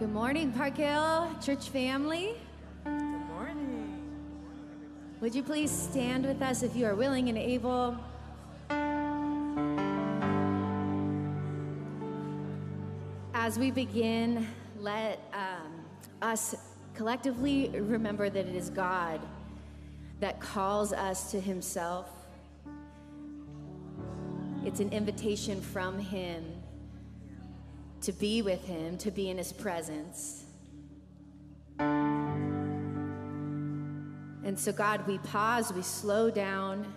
Good morning, Park Hill Church family. Good morning. Would you please stand with us if you are willing and able? As we begin, let um, us collectively remember that it is God that calls us to Himself. It's an invitation from Him to be with Him, to be in His presence. And so, God, we pause, we slow down,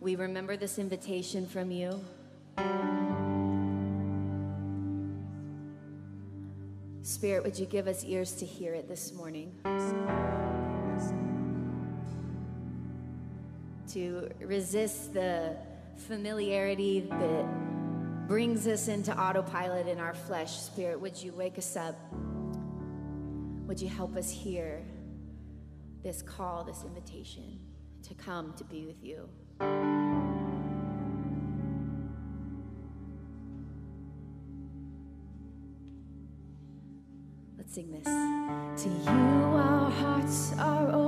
we remember this invitation from you. Spirit, would you give us ears to hear it this morning? To resist the familiarity that brings us into autopilot in our flesh. Spirit, would you wake us up? Would you help us hear this call, this invitation to come to be with you? Let's sing this. To you, our hearts are open.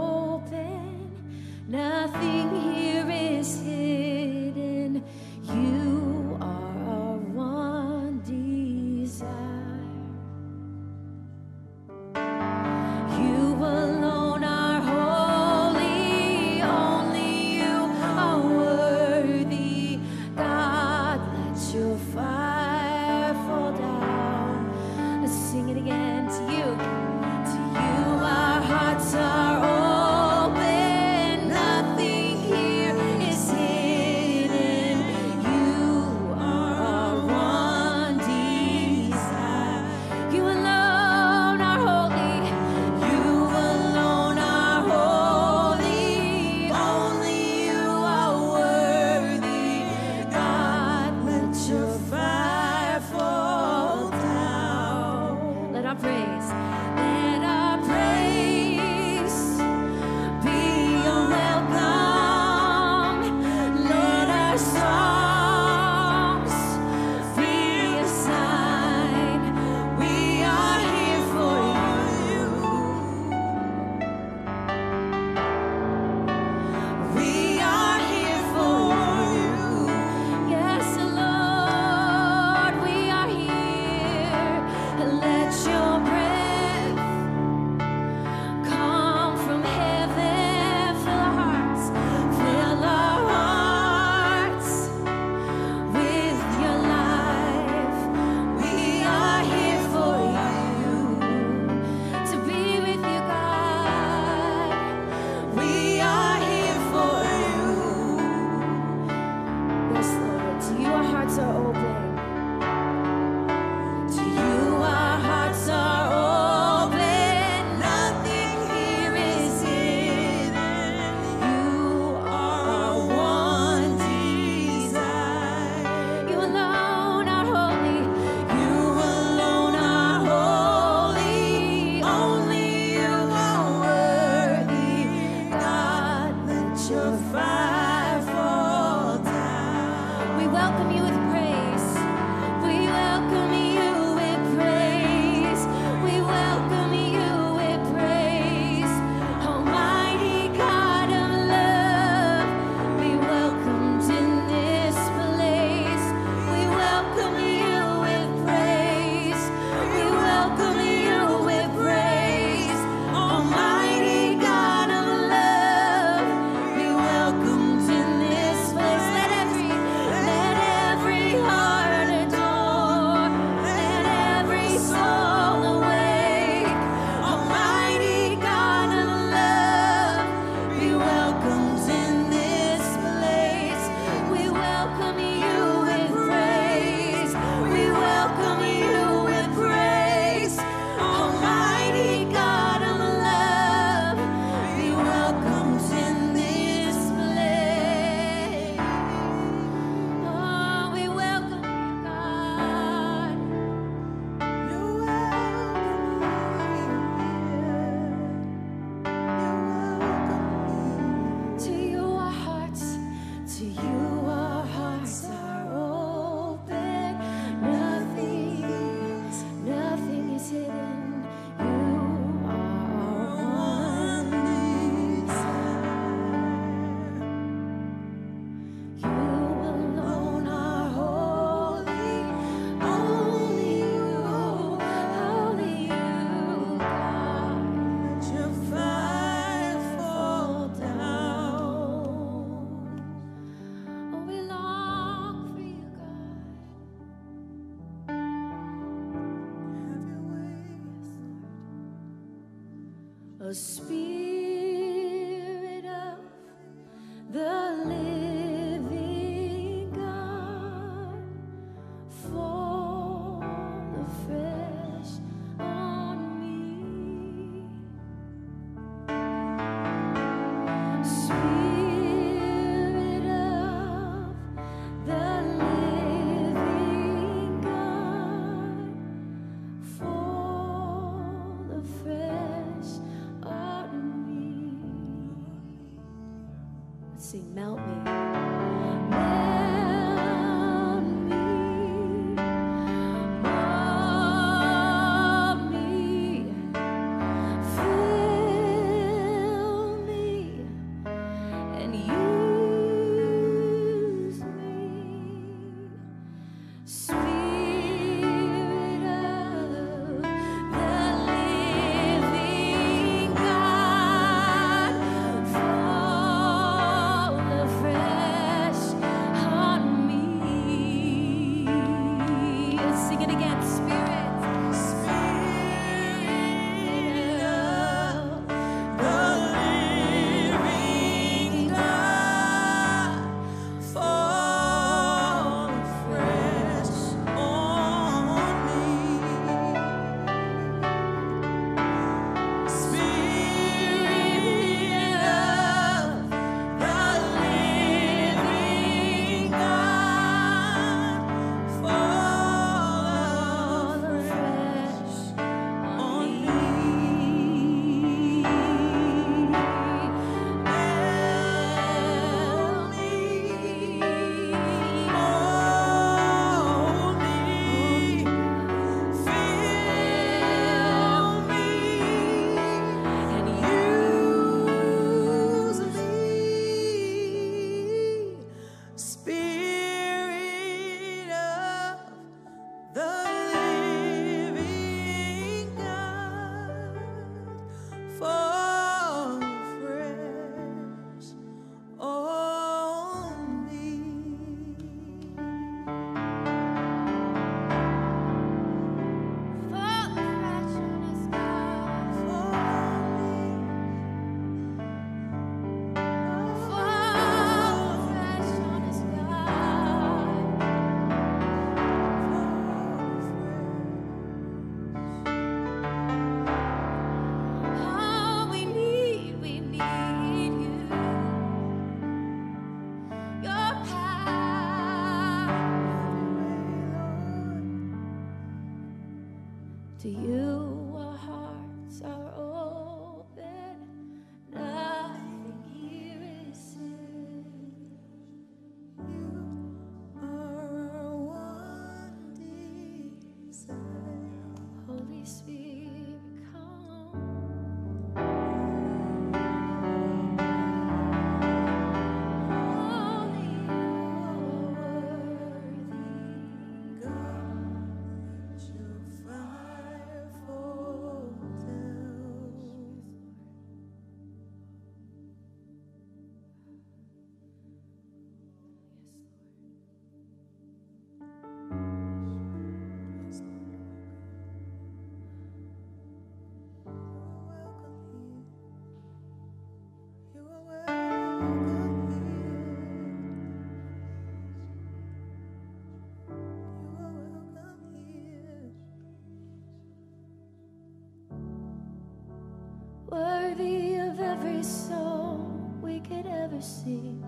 Could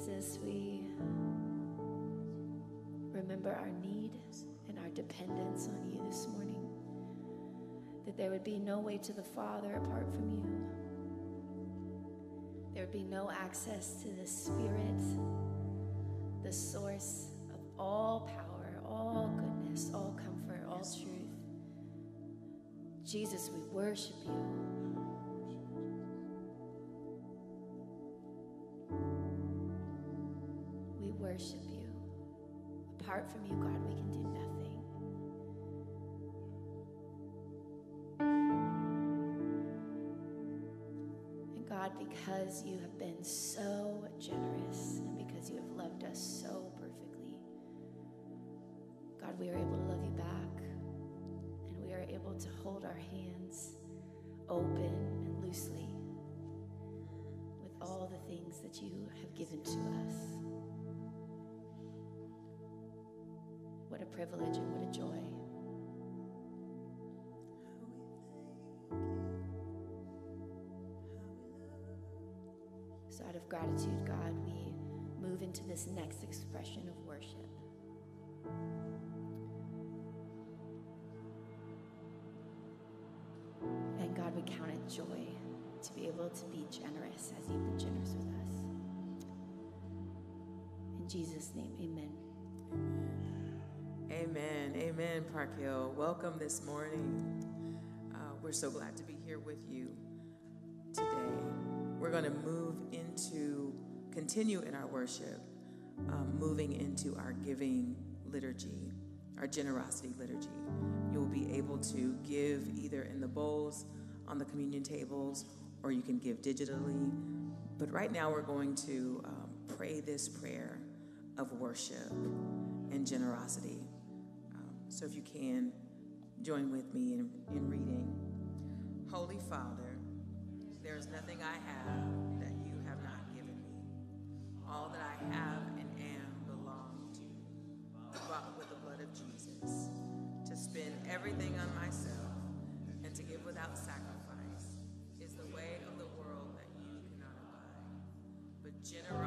Jesus, we remember our need and our dependence on you this morning. That there would be no way to the Father apart from you. There would be no access to the Spirit, the source of all power, all goodness, all comfort, all truth. Jesus, we worship you. because you have been so generous and because you have loved us so perfectly. God, we are able to love you back and we are able to hold our hands open and loosely with all the things that you have given to us. What a privilege and what a joy. Gratitude, God, we move into this next expression of worship. And God, we count it joy to be able to be generous as you've been generous with us. In Jesus' name, amen. Amen. Amen, Park Hill. Welcome this morning. Uh, we're so glad to be here with you. We're going to move into, continue in our worship, um, moving into our giving liturgy, our generosity liturgy. You'll be able to give either in the bowls, on the communion tables, or you can give digitally. But right now, we're going to um, pray this prayer of worship and generosity. Um, so if you can, join with me in, in reading. Holy Father, there is nothing I have that you have not given me. All that I have and am belong to you, bought with the blood of Jesus. To spend everything on myself and to give without sacrifice is the way of the world that you cannot abide. But generosity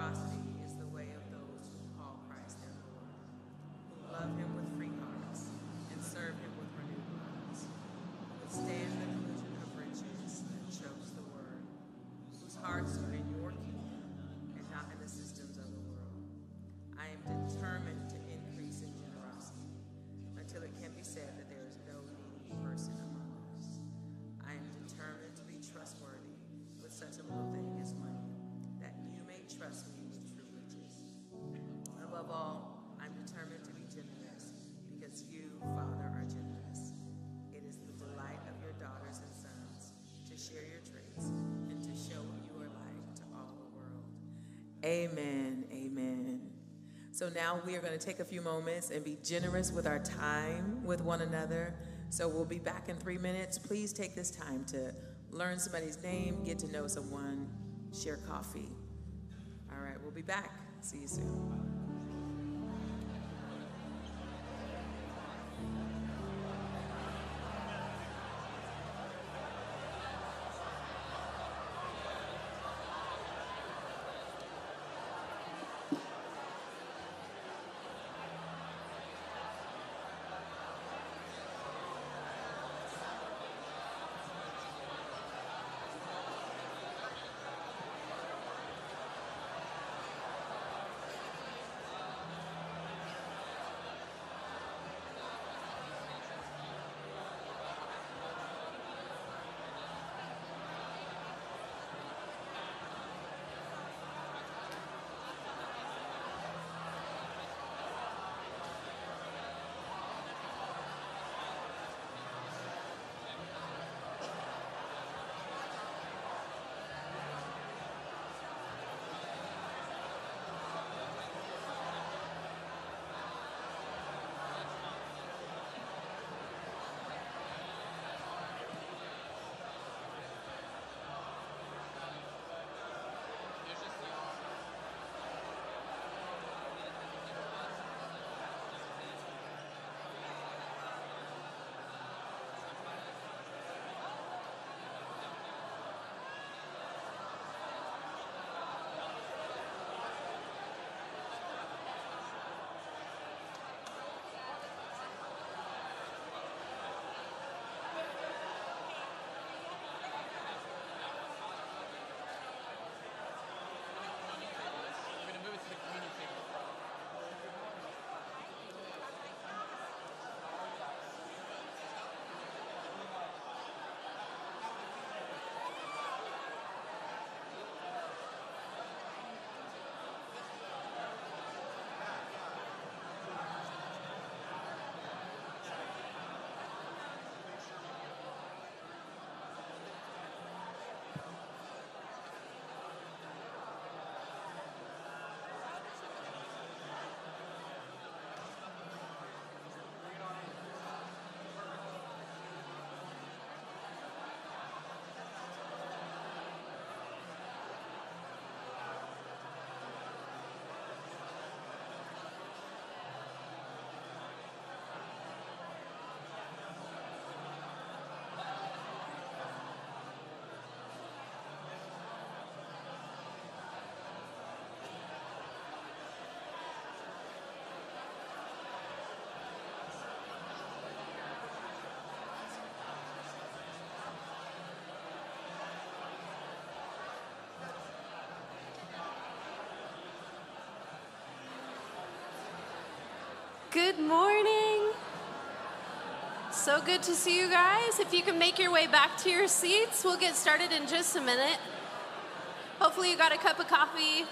all, I'm determined to be generous because you, Father, are generous. It is the delight of your daughters and sons to share your traits and to show what you are like to all the world. Amen. Amen. So now we are going to take a few moments and be generous with our time with one another. So we'll be back in three minutes. Please take this time to learn somebody's name, get to know someone, share coffee. All right, we'll be back. See you soon. Good morning. So good to see you guys. If you can make your way back to your seats, we'll get started in just a minute. Hopefully, you got a cup of coffee,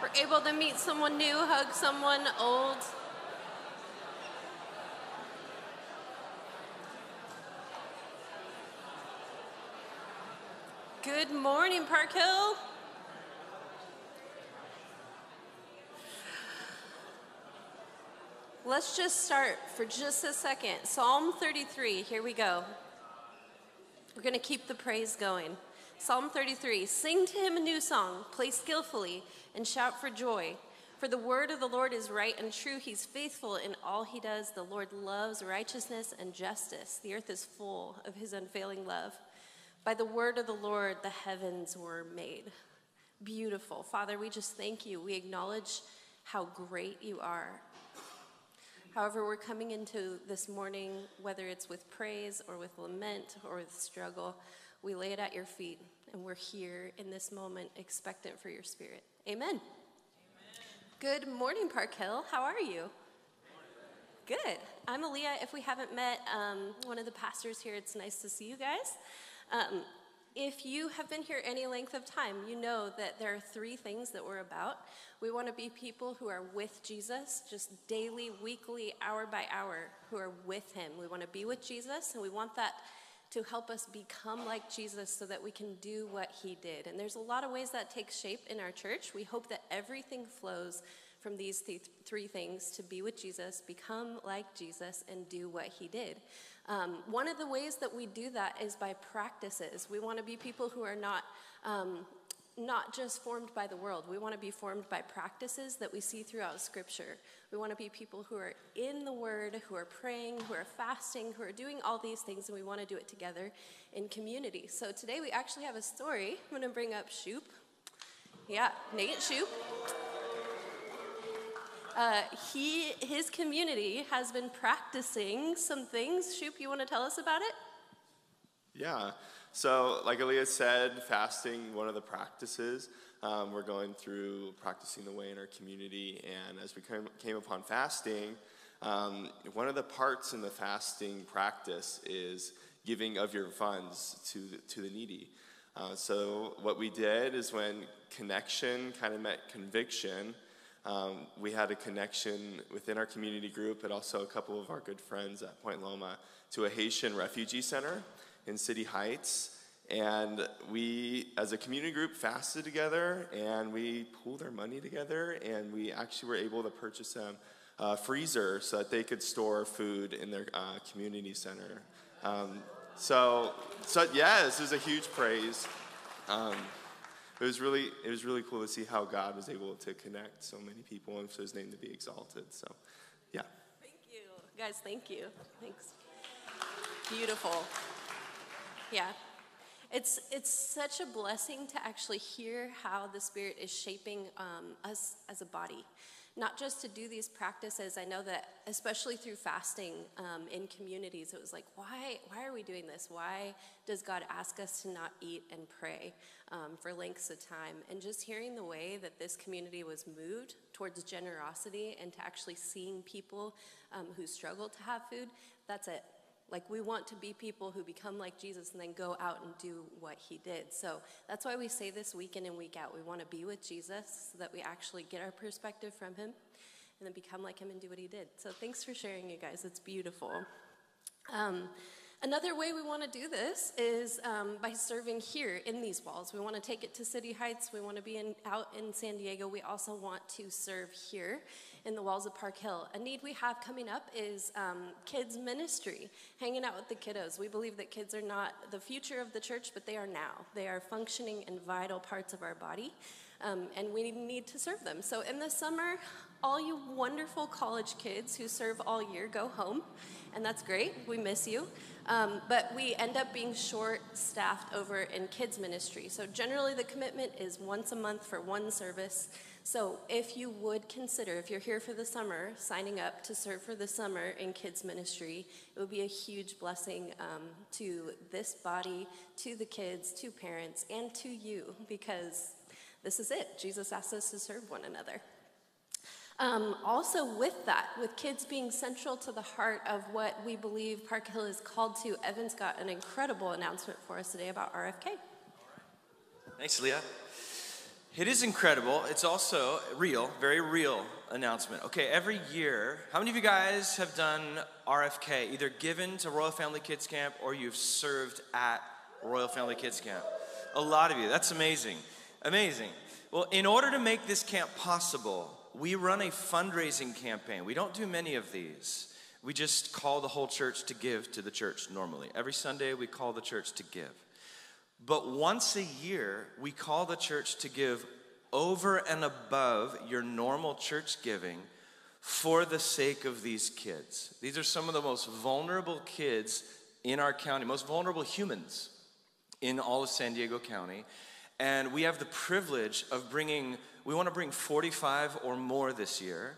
were able to meet someone new, hug someone old. Good morning, Park Hill. Let's just start for just a second. Psalm 33, here we go. We're going to keep the praise going. Psalm 33 Sing to him a new song, play skillfully, and shout for joy. For the word of the Lord is right and true. He's faithful in all he does. The Lord loves righteousness and justice. The earth is full of his unfailing love. By the word of the Lord, the heavens were made. Beautiful. Father, we just thank you. We acknowledge how great you are However, we're coming into this morning, whether it's with praise or with lament or with struggle, we lay it at your feet, and we're here in this moment expectant for your spirit. Amen. Amen. Good morning, Park Hill. How are you? Good. I'm Aaliyah. If we haven't met um, one of the pastors here, it's nice to see you guys. Um, if you have been here any length of time, you know that there are three things that we're about. We want to be people who are with Jesus, just daily, weekly, hour by hour, who are with Him. We want to be with Jesus, and we want that to help us become like Jesus so that we can do what He did. And there's a lot of ways that takes shape in our church. We hope that everything flows from these th- three things to be with Jesus, become like Jesus, and do what He did. Um, one of the ways that we do that is by practices. We want to be people who are not. Um, not just formed by the world. We want to be formed by practices that we see throughout Scripture. We want to be people who are in the Word, who are praying, who are fasting, who are doing all these things, and we want to do it together in community. So today we actually have a story. I'm going to bring up Shoop. Yeah, Nate Shoop. Uh, he, his community has been practicing some things. Shoop, you want to tell us about it? Yeah. So, like Aaliyah said, fasting, one of the practices. Um, we're going through practicing the way in our community. And as we came, came upon fasting, um, one of the parts in the fasting practice is giving of your funds to the, to the needy. Uh, so, what we did is when connection kind of met conviction, um, we had a connection within our community group, but also a couple of our good friends at Point Loma, to a Haitian refugee center in City Heights. And we, as a community group, fasted together and we pooled our money together and we actually were able to purchase them a freezer so that they could store food in their uh, community center. Um, so, so, yeah, this is a huge praise. Um, it was really it was really cool to see how God was able to connect so many people and for His name to be exalted. So, yeah. Thank you, guys. Thank you. Thanks. Beautiful. Yeah. It's, it's such a blessing to actually hear how the Spirit is shaping um, us as a body not just to do these practices. I know that, especially through fasting um, in communities, it was like, why, why are we doing this? Why does God ask us to not eat and pray um, for lengths of time? And just hearing the way that this community was moved towards generosity and to actually seeing people um, who struggle to have food, that's it. Like, we want to be people who become like Jesus and then go out and do what he did. So that's why we say this week in and week out. We want to be with Jesus so that we actually get our perspective from him and then become like him and do what he did. So thanks for sharing, you guys. It's beautiful. Um, Another way we want to do this is um, by serving here in these walls. We want to take it to City Heights. We want to be in, out in San Diego. We also want to serve here in the walls of Park Hill. A need we have coming up is um, kids ministry, hanging out with the kiddos. We believe that kids are not the future of the church, but they are now. They are functioning and vital parts of our body, um, and we need to serve them. So in the summer, all you wonderful college kids who serve all year go home, and that's great. We miss you. Um, but we end up being short staffed over in kids ministry. So generally, the commitment is once a month for one service. So if you would consider, if you're here for the summer, signing up to serve for the summer in kids ministry, it would be a huge blessing um, to this body, to the kids, to parents, and to you, because this is it. Jesus asked us to serve one another. Um, also, with that, with kids being central to the heart of what we believe Park Hill is called to, Evan's got an incredible announcement for us today about RFK. Thanks, Leah. It is incredible. It's also real, very real announcement. Okay, every year, how many of you guys have done RFK, either given to Royal Family Kids Camp or you've served at Royal Family Kids Camp? A lot of you. That's amazing. Amazing. Well, in order to make this camp possible, we run a fundraising campaign. We don't do many of these. We just call the whole church to give to the church normally. Every Sunday, we call the church to give. But once a year, we call the church to give over and above your normal church giving for the sake of these kids. These are some of the most vulnerable kids in our county, most vulnerable humans in all of San Diego County. And we have the privilege of bringing, we want to bring 45 or more this year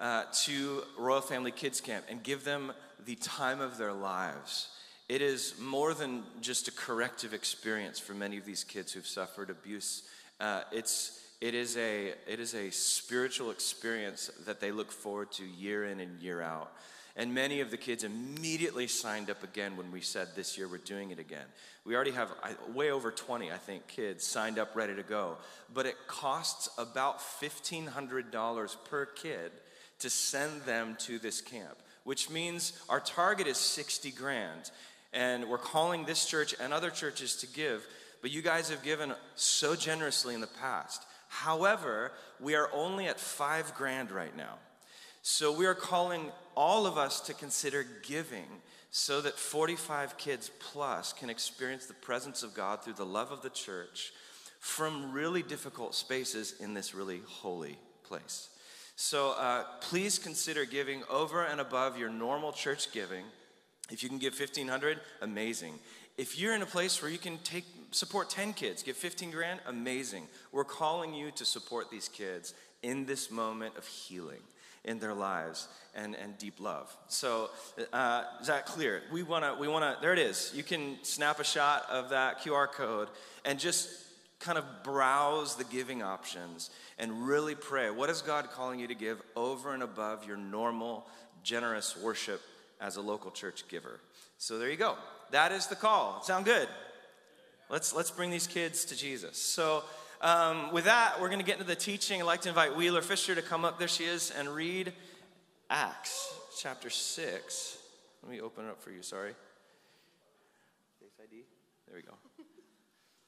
uh, to Royal Family Kids Camp and give them the time of their lives. It is more than just a corrective experience for many of these kids who've suffered abuse. Uh, it's, it, is a, it is a spiritual experience that they look forward to year in and year out. And many of the kids immediately signed up again when we said this year we're doing it again. We already have way over 20, I think, kids signed up ready to go. But it costs about $1,500 per kid to send them to this camp, which means our target is 60 grand. And we're calling this church and other churches to give, but you guys have given so generously in the past. However, we are only at five grand right now. So we are calling all of us to consider giving so that 45 kids plus can experience the presence of God through the love of the church from really difficult spaces in this really holy place. So uh, please consider giving over and above your normal church giving if you can give 1500, amazing. If you're in a place where you can take support 10 kids, give 15 grand, amazing. We're calling you to support these kids in this moment of healing in their lives and, and deep love. So, uh, is that clear? We wanna, we wanna, there it is. You can snap a shot of that QR code and just kind of browse the giving options and really pray. What is God calling you to give over and above your normal, generous worship as a local church giver. So there you go. That is the call. Sound good? Let's let's bring these kids to Jesus. So um, with that, we're going to get into the teaching. I'd like to invite Wheeler Fisher to come up. There she is, and read Acts chapter six. Let me open it up for you. Sorry. Face ID. There we go.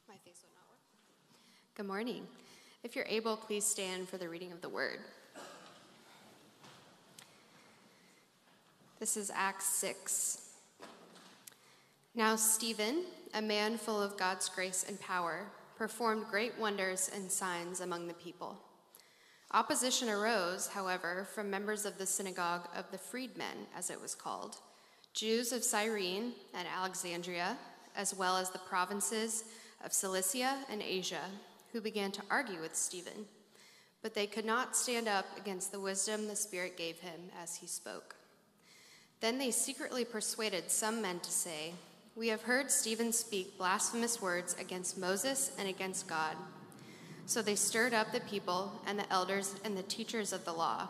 My face will not work. Good morning. If you're able, please stand for the reading of the word. This is Acts 6. Now, Stephen, a man full of God's grace and power, performed great wonders and signs among the people. Opposition arose, however, from members of the synagogue of the freedmen, as it was called, Jews of Cyrene and Alexandria, as well as the provinces of Cilicia and Asia, who began to argue with Stephen. But they could not stand up against the wisdom the Spirit gave him as he spoke. Then they secretly persuaded some men to say, We have heard Stephen speak blasphemous words against Moses and against God. So they stirred up the people and the elders and the teachers of the law.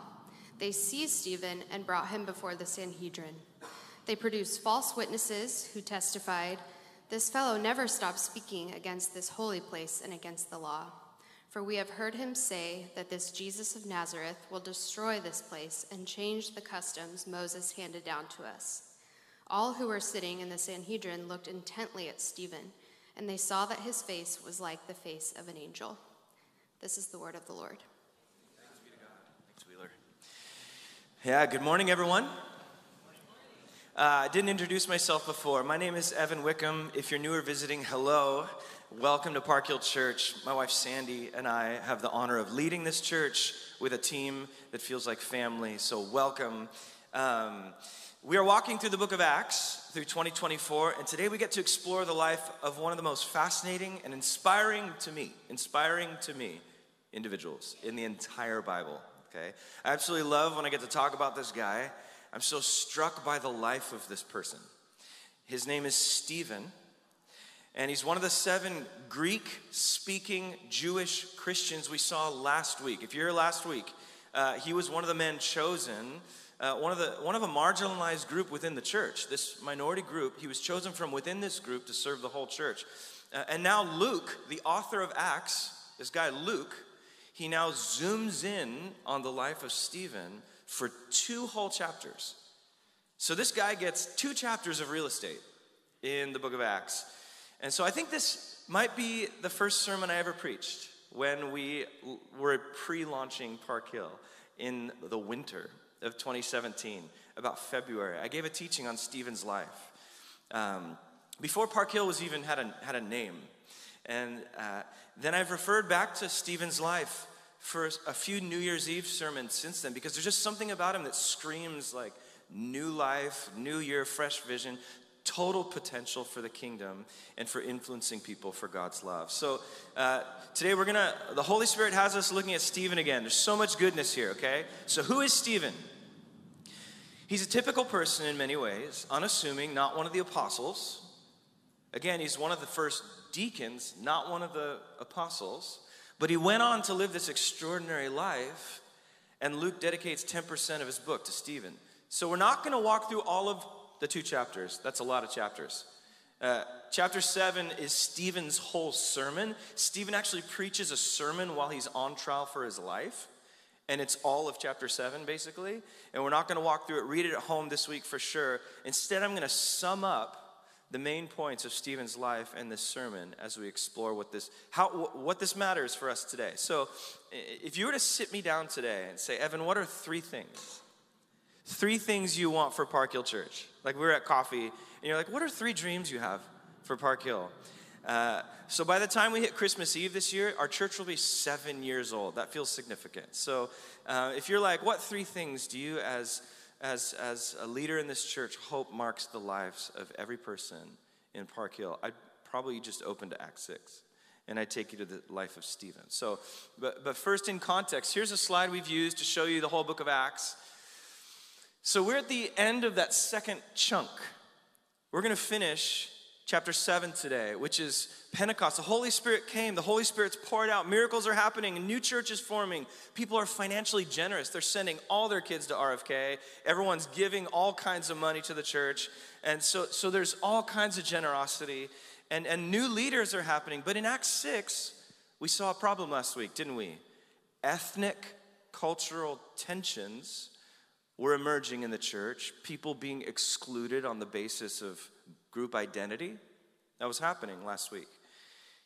They seized Stephen and brought him before the Sanhedrin. They produced false witnesses who testified, This fellow never stopped speaking against this holy place and against the law. For we have heard him say that this Jesus of Nazareth will destroy this place and change the customs Moses handed down to us. All who were sitting in the Sanhedrin looked intently at Stephen, and they saw that his face was like the face of an angel. This is the word of the Lord. Thanks be to God. Thanks, Wheeler. Yeah, good morning, everyone. Uh, I didn't introduce myself before. My name is Evan Wickham. If you're new or visiting, hello. Welcome to Park Hill Church. My wife Sandy and I have the honor of leading this church with a team that feels like family, so welcome. Um, we are walking through the book of Acts through 2024, and today we get to explore the life of one of the most fascinating and inspiring to me, inspiring to me individuals in the entire Bible. Okay? I absolutely love when I get to talk about this guy. I'm so struck by the life of this person. His name is Stephen. And he's one of the seven Greek speaking Jewish Christians we saw last week. If you're here last week, uh, he was one of the men chosen, uh, one, of the, one of a marginalized group within the church. This minority group, he was chosen from within this group to serve the whole church. Uh, and now Luke, the author of Acts, this guy Luke, he now zooms in on the life of Stephen for two whole chapters. So this guy gets two chapters of real estate in the book of Acts. And so I think this might be the first sermon I ever preached when we were pre launching Park Hill in the winter of 2017, about February. I gave a teaching on Stephen's life. Um, before Park Hill was even had a, had a name. And uh, then I've referred back to Stephen's life for a few New Year's Eve sermons since then because there's just something about him that screams like new life, new year, fresh vision, total potential for the kingdom and for influencing people for God's love. So uh, today we're gonna, the Holy Spirit has us looking at Stephen again. There's so much goodness here, okay? So who is Stephen? He's a typical person in many ways, unassuming, not one of the apostles. Again, he's one of the first deacons, not one of the apostles. But he went on to live this extraordinary life, and Luke dedicates 10% of his book to Stephen. So we're not going to walk through all of the two chapters. That's a lot of chapters. Uh, chapter 7 is Stephen's whole sermon. Stephen actually preaches a sermon while he's on trial for his life. And it's all of chapter 7, basically. And we're not going to walk through it. Read it at home this week for sure. Instead, I'm going to sum up the main points of Stephen's life and this sermon as we explore what this, how, what this matters for us today. So, if you were to sit me down today and say, Evan, what are three things Three things you want for Park Hill Church. Like we are at coffee, and you're like, what are three dreams you have for Park Hill? Uh, so by the time we hit Christmas Eve this year, our church will be seven years old. That feels significant. So uh, if you're like, what three things do you, as as as a leader in this church, hope marks the lives of every person in Park Hill? I'd probably just open to Act six and I take you to the life of Stephen. So, but, but first in context, here's a slide we've used to show you the whole book of Acts. So we're at the end of that second chunk. We're going to finish chapter 7 today, which is Pentecost. The Holy Spirit came, the Holy Spirit's poured out, miracles are happening, a new church is forming. People are financially generous. They're sending all their kids to RFK. Everyone's giving all kinds of money to the church. And so, so there's all kinds of generosity, and, and new leaders are happening. But in Acts 6, we saw a problem last week, didn't we? Ethnic, cultural tensions were emerging in the church, people being excluded on the basis of group identity. That was happening last week.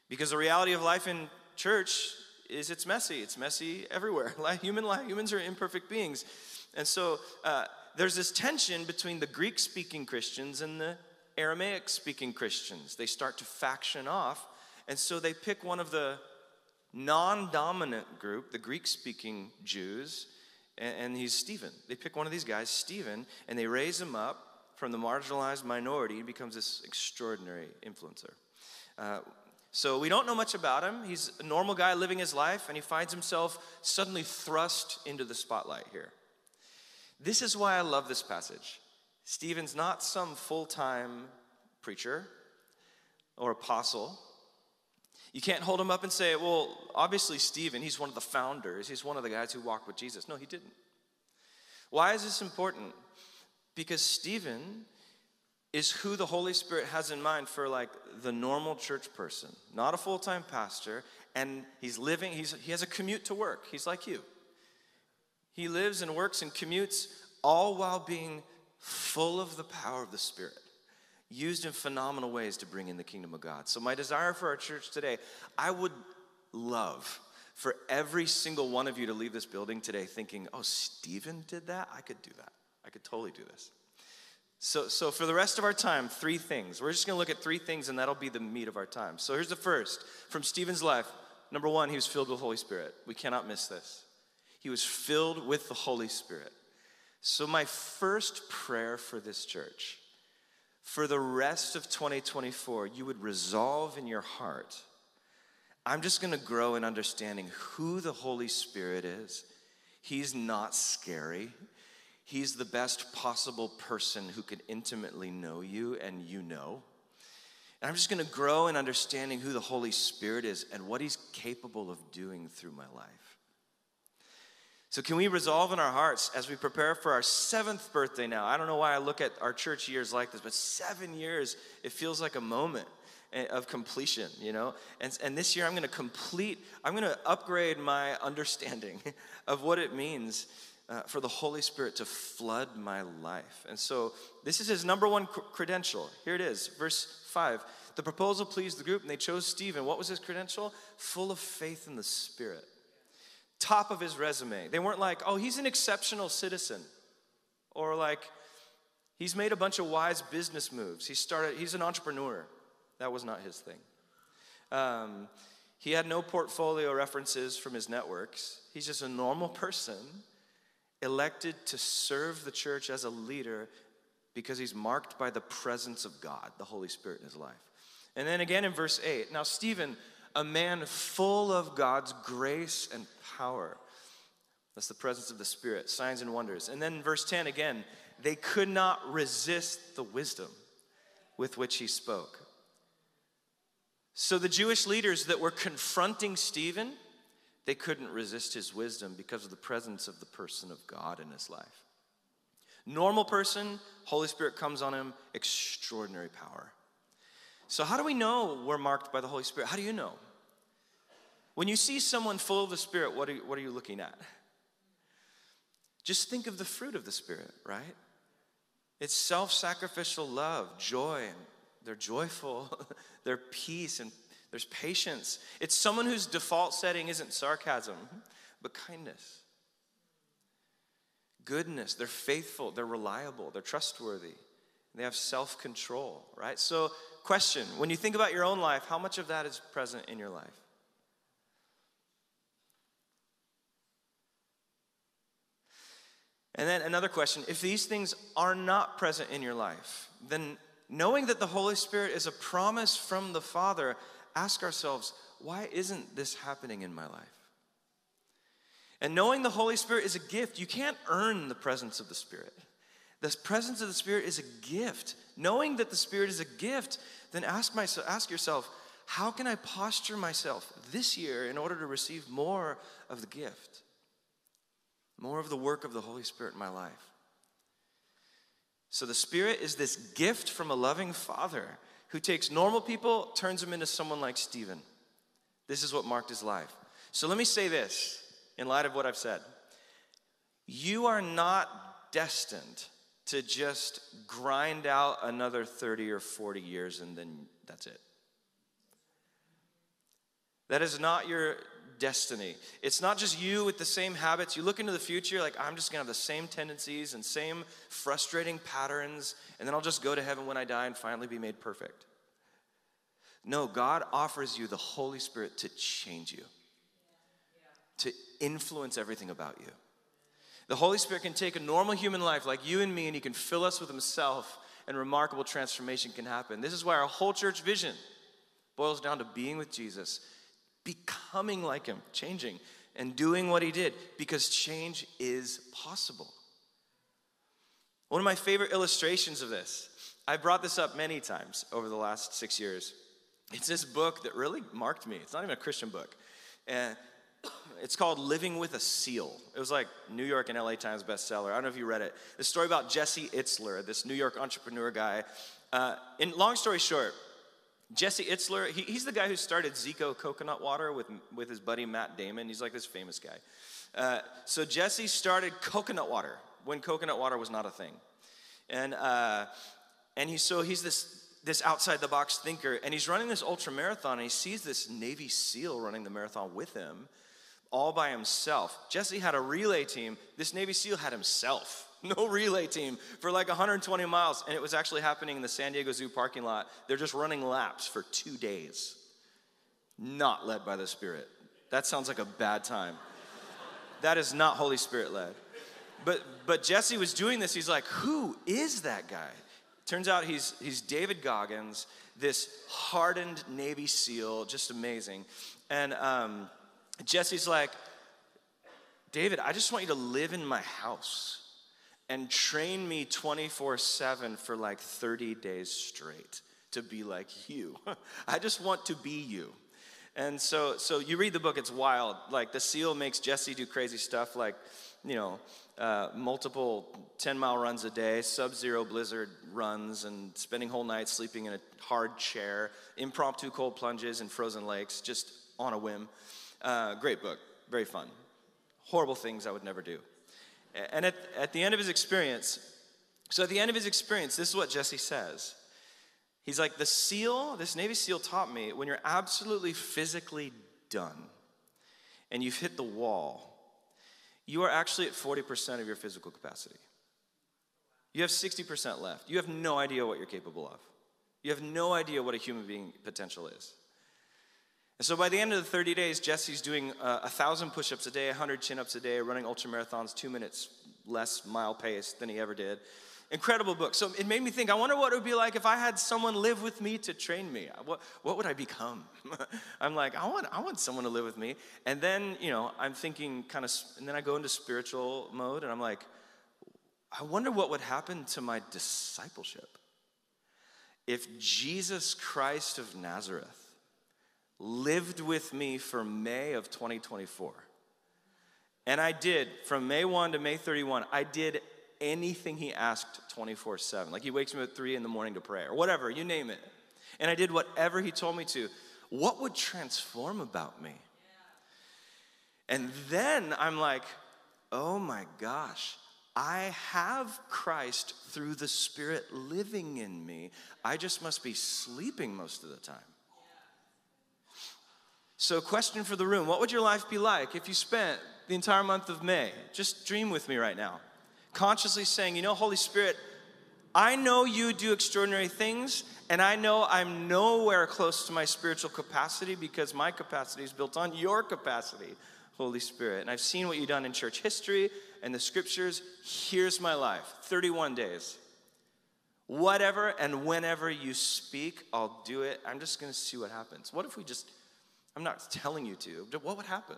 Because the reality of life in church is it's messy. It's messy everywhere. Human life, humans are imperfect beings. And so uh, there's this tension between the Greek speaking Christians and the Aramaic speaking Christians. They start to faction off. And so they pick one of the non dominant group, the Greek speaking Jews, and, and he's Stephen. They pick one of these guys, Stephen, and they raise him up from the marginalized minority becomes this extraordinary influencer. Uh, so we don't know much about him. He's a normal guy living his life, and he finds himself suddenly thrust into the spotlight here. This is why I love this passage. Stephen's not some full time preacher or apostle. You can't hold him up and say, well, obviously, Stephen, he's one of the founders. He's one of the guys who walked with Jesus. No, he didn't. Why is this important? Because Stephen is who the Holy Spirit has in mind for like the normal church person, not a full time pastor, and he's living, he's, he has a commute to work. He's like you. He lives and works and commutes all while being full of the power of the Spirit used in phenomenal ways to bring in the kingdom of God. So, my desire for our church today, I would love for every single one of you to leave this building today thinking, oh, Stephen did that? I could do that. Could totally do this. So, so for the rest of our time, three things. We're just going to look at three things, and that'll be the meat of our time. So here's the first from Stephen's life. Number one, he was filled with the Holy Spirit. We cannot miss this. He was filled with the Holy Spirit. So, my first prayer for this church for the rest of 2024, you would resolve in your heart I'm just gonna grow in understanding who the Holy Spirit is. He's not scary. He's the best possible person who can intimately know you and you know. And I'm just gonna grow in understanding who the Holy Spirit is and what He's capable of doing through my life. So, can we resolve in our hearts as we prepare for our seventh birthday now? I don't know why I look at our church years like this, but seven years, it feels like a moment eh, of completion, you know? And, and this year, I'm gonna complete, I'm gonna upgrade my understanding of what it means uh, for the Holy Spirit to flood my life. And so, this is his number one cr- credential. Here it is, verse 5. The proposal pleased the group, and they chose Stephen. What was his credential? Full of faith in the Spirit top of his resume. They weren't like, oh, he's an exceptional citizen. Or like, he's made a bunch of wise business moves. He started, he's an entrepreneur. That was not his thing. Um, he had no portfolio references from his networks. He's just a normal person elected to serve the church as a leader because he's marked by the presence of God, the Holy Spirit in his life. And then again in verse 8 now, Stephen, a man full of God's grace and power. That's the presence of the Spirit, signs and wonders. And then verse 10 again, they could not resist the wisdom with which he spoke. So the Jewish leaders that were confronting Stephen, they couldn't resist his wisdom because of the presence of the person of God in his life. Normal person, Holy Spirit comes on him, extraordinary power. So, how do we know we're marked by the Holy Spirit? How do you know? When you see someone full of the Spirit, what are you, what are you looking at? Just think of the fruit of the Spirit, right? It's self sacrificial love, joy, they're joyful, they're peace, and there's patience. It's someone whose default setting isn't sarcasm, but kindness. Goodness, they're faithful, they're reliable, they're trustworthy, they have self control, right? So, question when you think about your own life, how much of that is present in your life? And then another question if these things are not present in your life, then knowing that the Holy Spirit is a promise from the Father, ask ourselves, why isn't this happening in my life? And knowing the Holy Spirit is a gift, you can't earn the presence of the Spirit. The presence of the Spirit is a gift. Knowing that the Spirit is a gift, then ask, myself, ask yourself, how can I posture myself this year in order to receive more of the gift? more of the work of the Holy Spirit in my life. So the Spirit is this gift from a loving Father who takes normal people, turns them into someone like Stephen. This is what marked his life. So let me say this in light of what I've said. You are not destined to just grind out another 30 or 40 years and then that's it. That is not your destiny. It's not just you with the same habits. You look into the future, like, I'm just gonna have the same tendencies and same frustrating patterns, and then I'll just go to heaven when I die and finally be made perfect. No, God offers you the Holy Spirit to change you, to influence everything about you. The Holy Spirit can take a normal human life like you and me, and He can fill us with Himself, and remarkable transformation can happen. This is why our whole church vision boils down to being with Jesus becoming like him, changing, and doing what he did because change is possible. One of my favorite illustrations of this, I've brought this up many times over the last six years. It's this book that really marked me. It's not even a Christian book. And it's called Living with a Seal. It was like New York and LA Times bestseller. I don't know if you read it. The story about Jesse Itzler, this New York entrepreneur guy. Uh, in long story short, Jesse Itzler, he, he's the guy who started Zico Coconut Water with, with his buddy Matt Damon. He's like this famous guy. Uh, so Jesse started coconut water when coconut water was not a thing. And, uh, and he, so he's this, this outside the box thinker, and he's running this ultra marathon, and he sees this Navy SEAL running the marathon with him all by himself. Jesse had a relay team, this Navy SEAL had himself. no relay team for like 120 miles. And it was actually happening in the San Diego Zoo parking lot. They're just running laps for two days. Not led by the Spirit. That sounds like a bad time. that is not Holy Spirit led. But, but Jesse was doing this. He's like, who is that guy? Turns out he's, he's David Goggins, this hardened Navy SEAL, just amazing. And um, Jesse's like, David, I just want you to live in my house and train me 24 7 for like 30 days straight to be like you. I just want to be you. And so, so you read the book, it's wild. Like the seal makes Jesse do crazy stuff, like, you know, uh, multiple 10 mile runs a day, sub zero blizzard runs, and spending whole nights sleeping in a hard chair, impromptu cold plunges in frozen lakes, just on a whim. Uh, great book, very fun. Horrible things I would never do. And at, at the end of his experience, so at the end of his experience, this is what Jesse says. He's like, the SEAL, this Navy SEAL taught me when you're absolutely physically done and you've hit the wall, you are actually at 40% of your physical capacity. You have 60% left. You have no idea what you're capable of. You have no idea what a human being potential is. And so by the end of the 30 days, Jesse's doing uh, 1,000 push ups a day, 100 chin ups a day, running ultra marathons, two minutes less mile pace than he ever did. Incredible book. So it made me think, I wonder what it would be like if I had someone live with me to train me. What, what would I become? I'm like, I want, I want someone to live with me. And then, you know, I'm thinking kind of, and then I go into spiritual mode and I'm like, I wonder what would happen to my discipleship if Jesus Christ of Nazareth lived with me for May of 2024. And I did, from May 1 to May 31, I did anything he asked 24 7. Like he wakes me at 3 in the morning to pray, or whatever, you name it. And I did whatever he told me to. What would transform about me? And then I'm like, oh my gosh, I have Christ through the Spirit living in me. I just must be sleeping most of the time. So, question for the room What would your life be like if you spent the entire month of May? Just dream with me right now consciously saying, you know, Holy Spirit, I know you do extraordinary things, and I know I'm nowhere close to my spiritual capacity because my capacity is built on your capacity, Holy Spirit. And I've seen what you've done in church history and the scriptures. Here's my life 31 days. Whatever and whenever you speak, I'll do it. I'm just going to see what happens. What if we just, I'm not telling you to, but what would happen?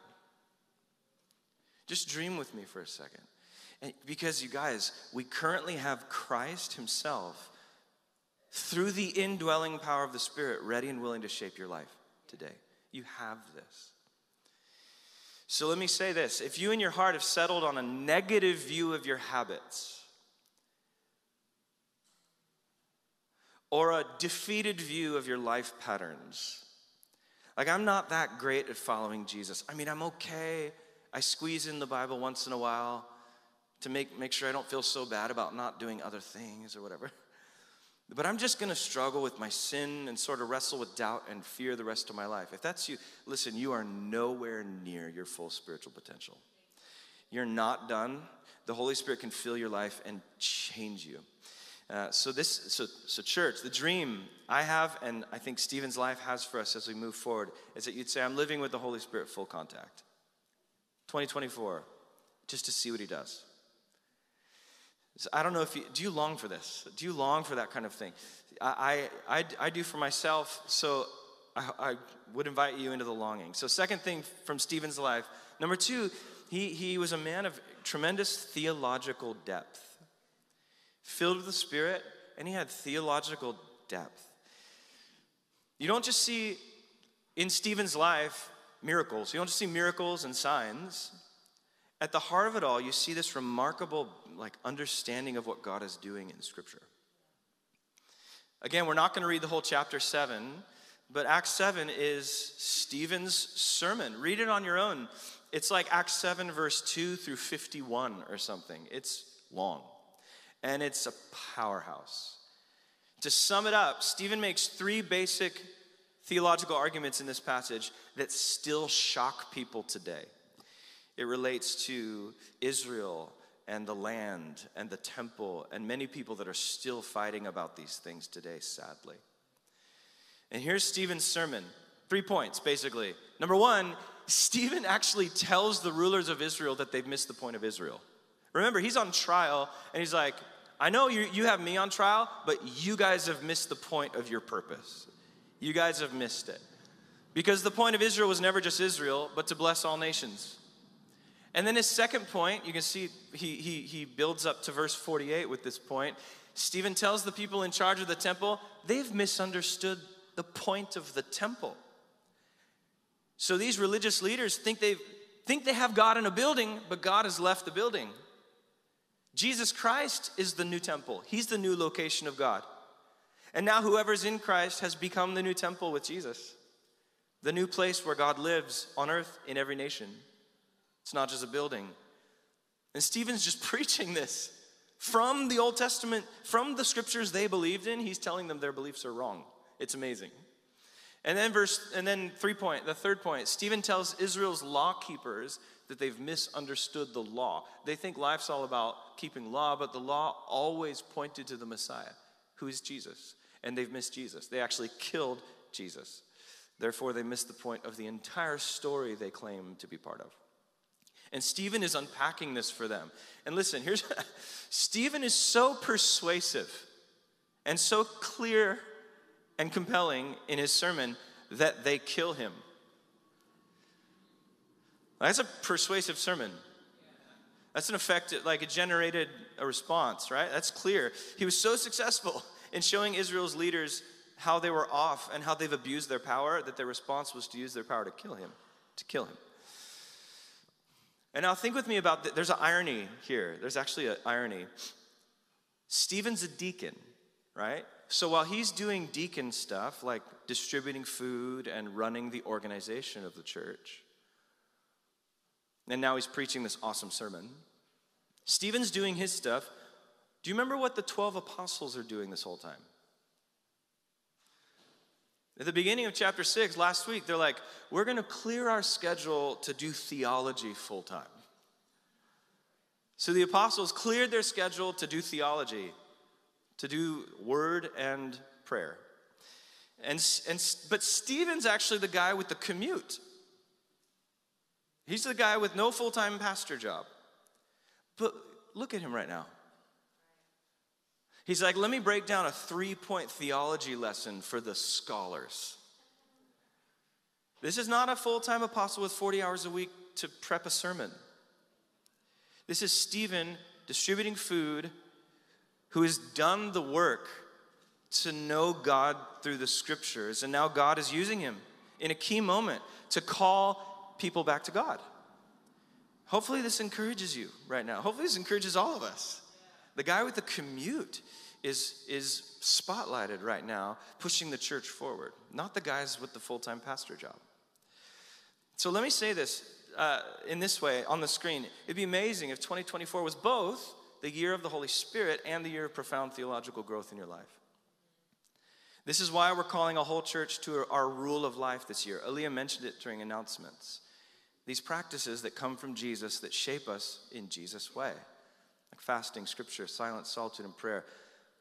Just dream with me for a second. And because, you guys, we currently have Christ Himself through the indwelling power of the Spirit ready and willing to shape your life today. You have this. So let me say this if you in your heart have settled on a negative view of your habits, or a defeated view of your life patterns, like I'm not that great at following Jesus. I mean, I'm okay. I squeeze in the Bible once in a while to make, make sure I don't feel so bad about not doing other things or whatever. But I'm just gonna struggle with my sin and sort of wrestle with doubt and fear the rest of my life. If that's you, listen, you are nowhere near your full spiritual potential. You're not done. The Holy Spirit can fill your life and change you. Uh, so this, so, so church, the dream I have, and I think Stephen's life has for us as we move forward, is that you'd say, "I'm living with the Holy Spirit full contact." 2024, just to see what He does. So I don't know if you, do you long for this? Do you long for that kind of thing? I, I, I do for myself, so I, I would invite you into the longing. So, second thing from Stephen's life. Number two, he, he was a man of tremendous theological depth, filled with the Spirit, and he had theological depth. You don't just see in Stephen's life miracles, you don't just see miracles and signs. At the heart of it all, you see this remarkable like understanding of what God is doing in Scripture. Again, we're not going to read the whole chapter 7, but Acts 7 is Stephen's sermon. Read it on your own. It's like Acts 7, verse 2 through 51 or something. It's long, and it's a powerhouse. To sum it up, Stephen makes three basic theological arguments in this passage that still shock people today. It relates to Israel and the land and the temple and many people that are still fighting about these things today, sadly. And here's Stephen's sermon. Three points, basically. Number one, Stephen actually tells the rulers of Israel that they've missed the point of Israel. Remember, he's on trial and he's like, I know you, you have me on trial, but you guys have missed the point of your purpose. You guys have missed it. Because the point of Israel was never just Israel, but to bless all nations. And then his second point, you can see he, he, he builds up to verse 48 with this point. Stephen tells the people in charge of the temple, they've misunderstood the point of the temple. So these religious leaders think they think they have God in a building, but God has left the building. Jesus Christ is the new temple. He's the new location of God. And now whoever's in Christ has become the new temple with Jesus. The new place where God lives on earth in every nation. It's not just a building. And Stephen's just preaching this from the Old Testament, from the scriptures they believed in. He's telling them their beliefs are wrong. It's amazing. And then verse and then three point, the third point, Stephen tells Israel's law keepers that they've misunderstood the law. They think life's all about keeping law, but the law always pointed to the Messiah, who is Jesus. And they've missed Jesus. They actually killed Jesus. Therefore, they missed the point of the entire story they claim to be part of. And Stephen is unpacking this for them. And listen, here's Stephen is so persuasive and so clear and compelling in his sermon that they kill him. That's a persuasive sermon. That's an effect, like it generated a response, right? That's clear. He was so successful in showing Israel's leaders how they were off and how they've abused their power that their response was to use their power to kill him, to kill him. And now think with me about the, there's an irony here. There's actually an irony. Stephen's a deacon, right? So while he's doing deacon stuff like distributing food and running the organization of the church, and now he's preaching this awesome sermon, Stephen's doing his stuff. Do you remember what the 12 apostles are doing this whole time? At the beginning of chapter 6, last week, they're like, we're going to clear our schedule to do theology full time. So the apostles cleared their schedule to do theology, to do word and prayer. And, and, but Stephen's actually the guy with the commute. He's the guy with no full time pastor job. But look at him right now. He's like, let me break down a three point theology lesson for the scholars. This is not a full time apostle with 40 hours a week to prep a sermon. This is Stephen distributing food who has done the work to know God through the scriptures, and now God is using him in a key moment to call people back to God. Hopefully, this encourages you right now. Hopefully, this encourages all of us. The guy with the commute is, is spotlighted right now, pushing the church forward, not the guys with the full time pastor job. So let me say this uh, in this way on the screen. It'd be amazing if 2024 was both the year of the Holy Spirit and the year of profound theological growth in your life. This is why we're calling a whole church to our rule of life this year. Aaliyah mentioned it during announcements. These practices that come from Jesus that shape us in Jesus' way like fasting, scripture, silence, solitude, and prayer.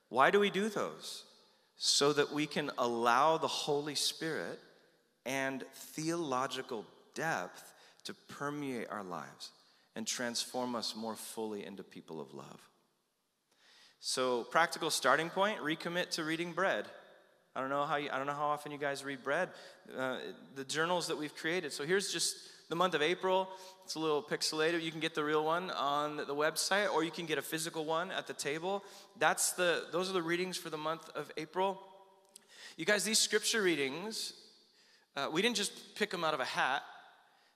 Why do we do those? So that we can allow the Holy Spirit and theological depth to permeate our lives and transform us more fully into people of love. So, practical starting point recommit to reading bread. I don't know how, you, I don't know how often you guys read bread, uh, the journals that we've created. So, here's just the month of April. It's a little pixelated. You can get the real one on the website, or you can get a physical one at the table. That's the, those are the readings for the month of April. You guys, these scripture readings, uh, we didn't just pick them out of a hat.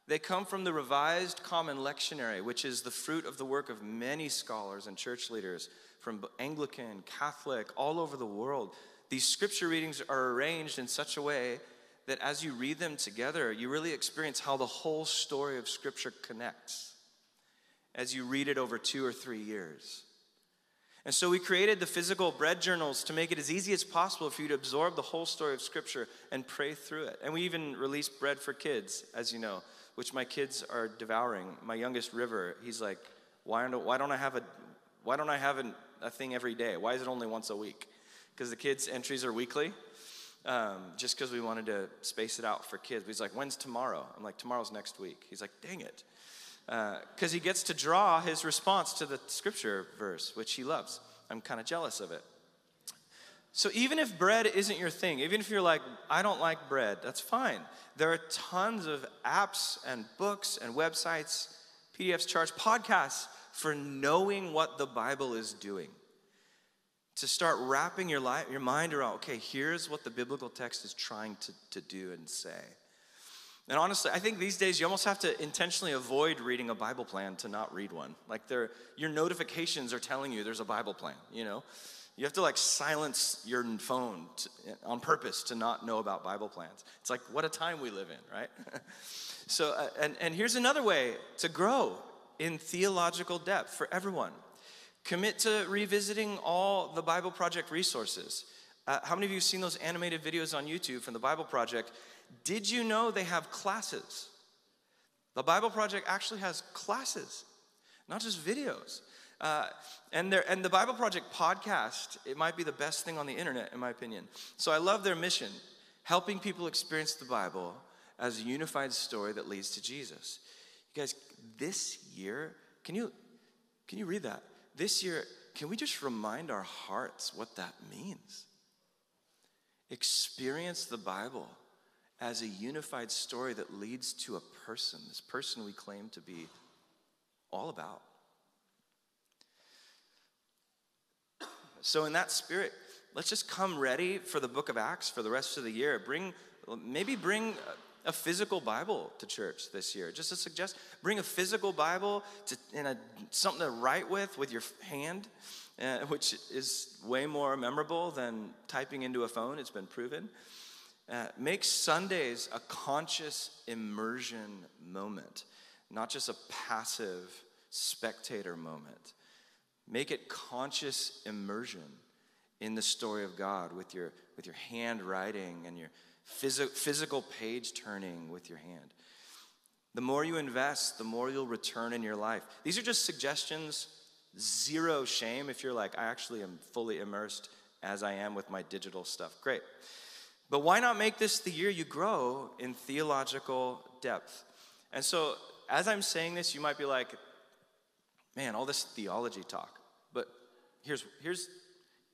They come from the Revised Common Lectionary, which is the fruit of the work of many scholars and church leaders from Anglican, Catholic, all over the world. These scripture readings are arranged in such a way that as you read them together, you really experience how the whole story of Scripture connects as you read it over two or three years. And so we created the physical bread journals to make it as easy as possible for you to absorb the whole story of Scripture and pray through it. And we even released bread for kids, as you know, which my kids are devouring. My youngest River, he's like, why don't, why don't I have a why don't I have a, a thing every day? Why is it only once a week? Because the kids' entries are weekly um, just because we wanted to space it out for kids. He's like, when's tomorrow? I'm like, tomorrow's next week. He's like, dang it. Because uh, he gets to draw his response to the scripture verse, which he loves. I'm kind of jealous of it. So even if bread isn't your thing, even if you're like, I don't like bread, that's fine. There are tons of apps and books and websites, PDFs, charts, podcasts for knowing what the Bible is doing to start wrapping your, life, your mind around okay, here's what the biblical text is trying to, to do and say. And honestly, I think these days you almost have to intentionally avoid reading a Bible plan to not read one. Like your notifications are telling you there's a Bible plan, you know? You have to like silence your phone to, on purpose to not know about Bible plans. It's like what a time we live in, right? so, uh, and, and here's another way to grow in theological depth for everyone. Commit to revisiting all the Bible Project resources. Uh, how many of you have seen those animated videos on YouTube from the Bible Project? Did you know they have classes? The Bible Project actually has classes, not just videos. Uh, and, and the Bible Project podcast, it might be the best thing on the internet, in my opinion. So I love their mission, helping people experience the Bible as a unified story that leads to Jesus. You guys, this year, can you, can you read that? This year, can we just remind our hearts what that means? Experience the Bible as a unified story that leads to a person, this person we claim to be all about. So, in that spirit, let's just come ready for the book of Acts for the rest of the year. Bring, maybe bring a physical Bible to church this year. Just to suggest, bring a physical Bible to, and a, something to write with with your hand, uh, which is way more memorable than typing into a phone. It's been proven. Uh, make Sundays a conscious immersion moment, not just a passive spectator moment. Make it conscious immersion in the story of God with your, with your handwriting and your phys- physical page turning with your hand. The more you invest, the more you'll return in your life. These are just suggestions, zero shame if you're like, I actually am fully immersed as I am with my digital stuff. Great. But why not make this the year you grow in theological depth? And so, as I'm saying this, you might be like, man, all this theology talk But here's, here's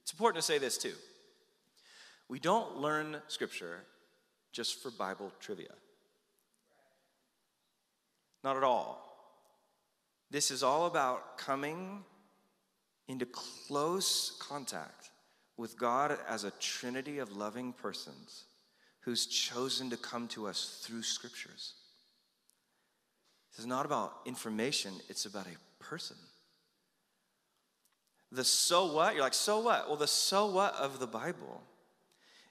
it's important to say this too. We don't learn scripture just for Bible trivia. Not at all. This is all about coming into close contact with God as a trinity of loving persons who's chosen to come to us through scriptures. This is not about information, it's about a person. The so what? You're like, so what? Well, the so what of the Bible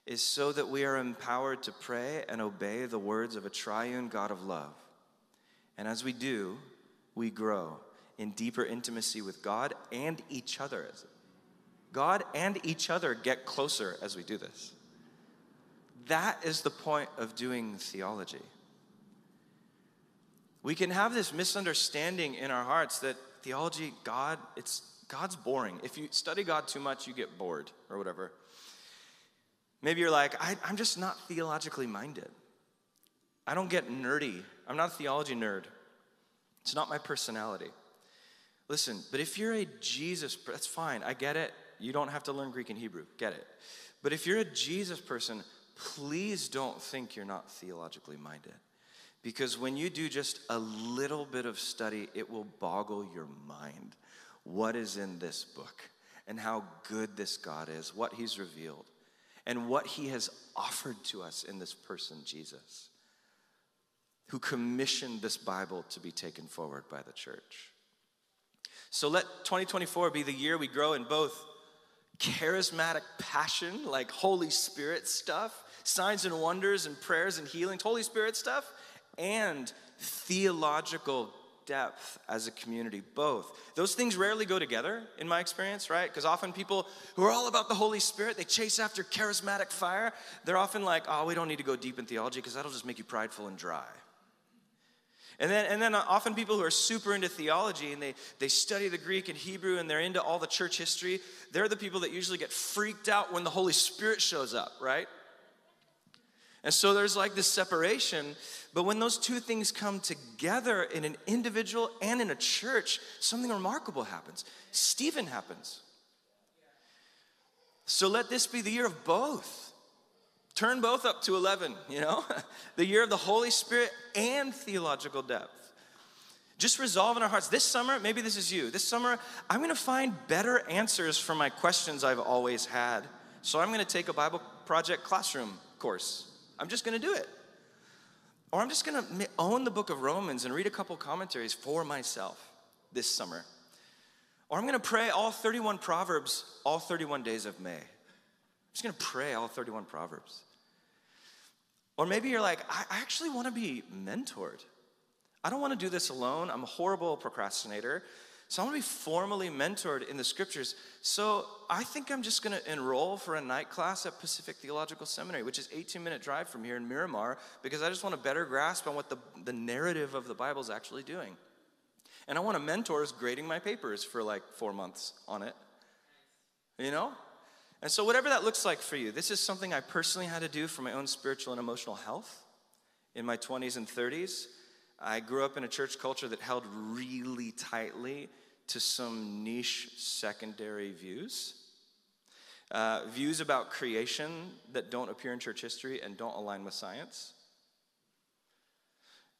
is so that we are empowered to pray and obey the words of a triune God of love. And as we do, we grow in deeper intimacy with God and each other. God and each other get closer as we do this. That is the point of doing theology. We can have this misunderstanding in our hearts that theology, God, it's God's boring. If you study God too much, you get bored or whatever. Maybe you're like, I, am just not theologically minded. I don't get nerdy. I'm not a theology nerd. It's not my personality. Listen, but if you're a Jesus, that's fine. I get it. You don't have to learn Greek and Hebrew. Get it. But if you're a Jesus person, please don't think you're not theologically minded. Because when you do just a little bit of study, it will boggle your mind what is in this book and how good this God is, what He's revealed, and what He has offered to us in this person, Jesus, who commissioned this Bible to be taken forward by the church. So let 2024 be the year we grow in both charismatic passion, like Holy Spirit stuff, signs and wonders and prayers and healings, Holy Spirit stuff, and theological depth as a community, both. Those things rarely go together in my experience, right? Because often people who are all about the Holy Spirit, they chase after charismatic fire. They're often like, oh, we don't need to go deep in theology because that'll just make you prideful and dry. And then, and then uh, often people who are super into theology and they, they study the Greek and Hebrew and they're into all the church history, they're the people that usually get freaked out when the Holy Spirit shows up, right? And so there's like this separation. But when those two things come together in an individual and in a church, something remarkable happens. Stephen happens. So let this be the year of both. Turn both up to 11, you know? the year of the Holy Spirit and theological depth. Just resolve in our hearts. This summer, maybe this is you. This summer, I'm gonna find better answers for my questions I've always had. So I'm gonna take a Bible Project classroom course. I'm just gonna do it. Or I'm just gonna own the book of Romans and read a couple commentaries for myself this summer. Or I'm gonna pray all 31 Proverbs all 31 days of May. I'm just gonna pray all 31 Proverbs. Or maybe you're like, I actually wanna be mentored. I don't wanna do this alone. I'm a horrible procrastinator. So I want to be formally mentored in the scriptures. So I think I'm just going to enroll for a night class at Pacific Theological Seminary, which is 18 minute drive from here in Miramar, because I just want a better grasp on what the, the narrative of the Bible is actually doing. And I want a mentor who's grading my papers for like four months on it. You know? And so, whatever that looks like for you, this is something I personally had to do for my own spiritual and emotional health in my 20s and 30s. I grew up in a church culture that held really tightly to some niche secondary views. Uh, views about creation that don't appear in church history and don't align with science.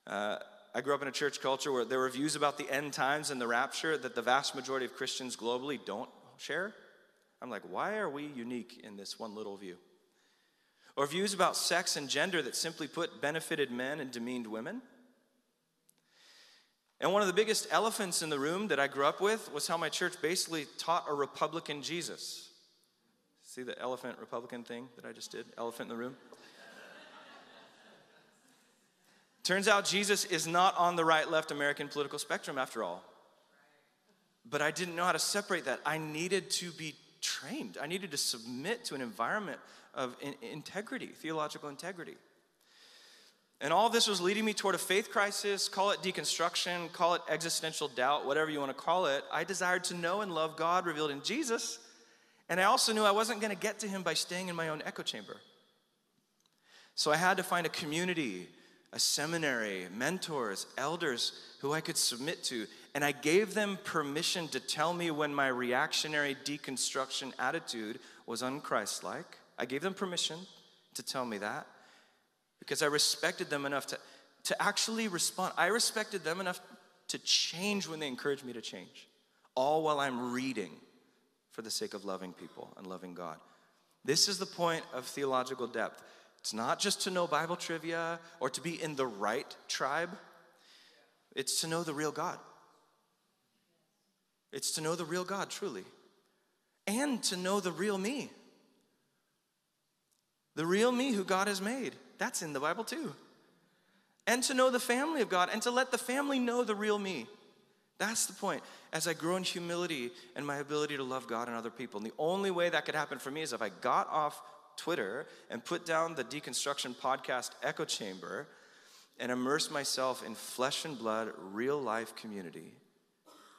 Uh, I grew up in a church culture where there were views about the end times and the rapture that the vast majority of Christians globally don't share. I'm like, why are we unique in this one little view? Or views about sex and gender that simply put benefited men and demeaned women. And one of the biggest elephants in the room that I grew up with was how my church basically taught a Republican Jesus. See the elephant Republican thing that I just did? Elephant in the room? Turns out Jesus is not on the right left American political spectrum after all. But I didn't know how to separate that. I needed to be trained, I needed to submit to an environment of in- integrity, theological integrity. And all this was leading me toward a faith crisis, call it deconstruction, call it existential doubt, whatever you want to call it. I desired to know and love God revealed in Jesus. And I also knew I wasn't going to get to him by staying in my own echo chamber. So I had to find a community, a seminary, mentors, elders who I could submit to. And I gave them permission to tell me when my reactionary deconstruction attitude was unchristlike. I gave them permission to tell me that because I respected them enough to, to actually respond. I respected them enough to change when they encouraged me to change, all while I'm reading for the sake of loving people and loving God. This is the point of theological depth. It's not just to know Bible trivia or to be in the right tribe, it's to know the real God. It's to know the real God, truly, and to know the real me. The real me who God has made. That's in the Bible too. And to know the family of God and to let the family know the real me. That's the point. As I grow in humility and my ability to love God and other people. And the only way that could happen for me is if I got off Twitter and put down the deconstruction podcast echo chamber and immerse myself in flesh and blood, real life community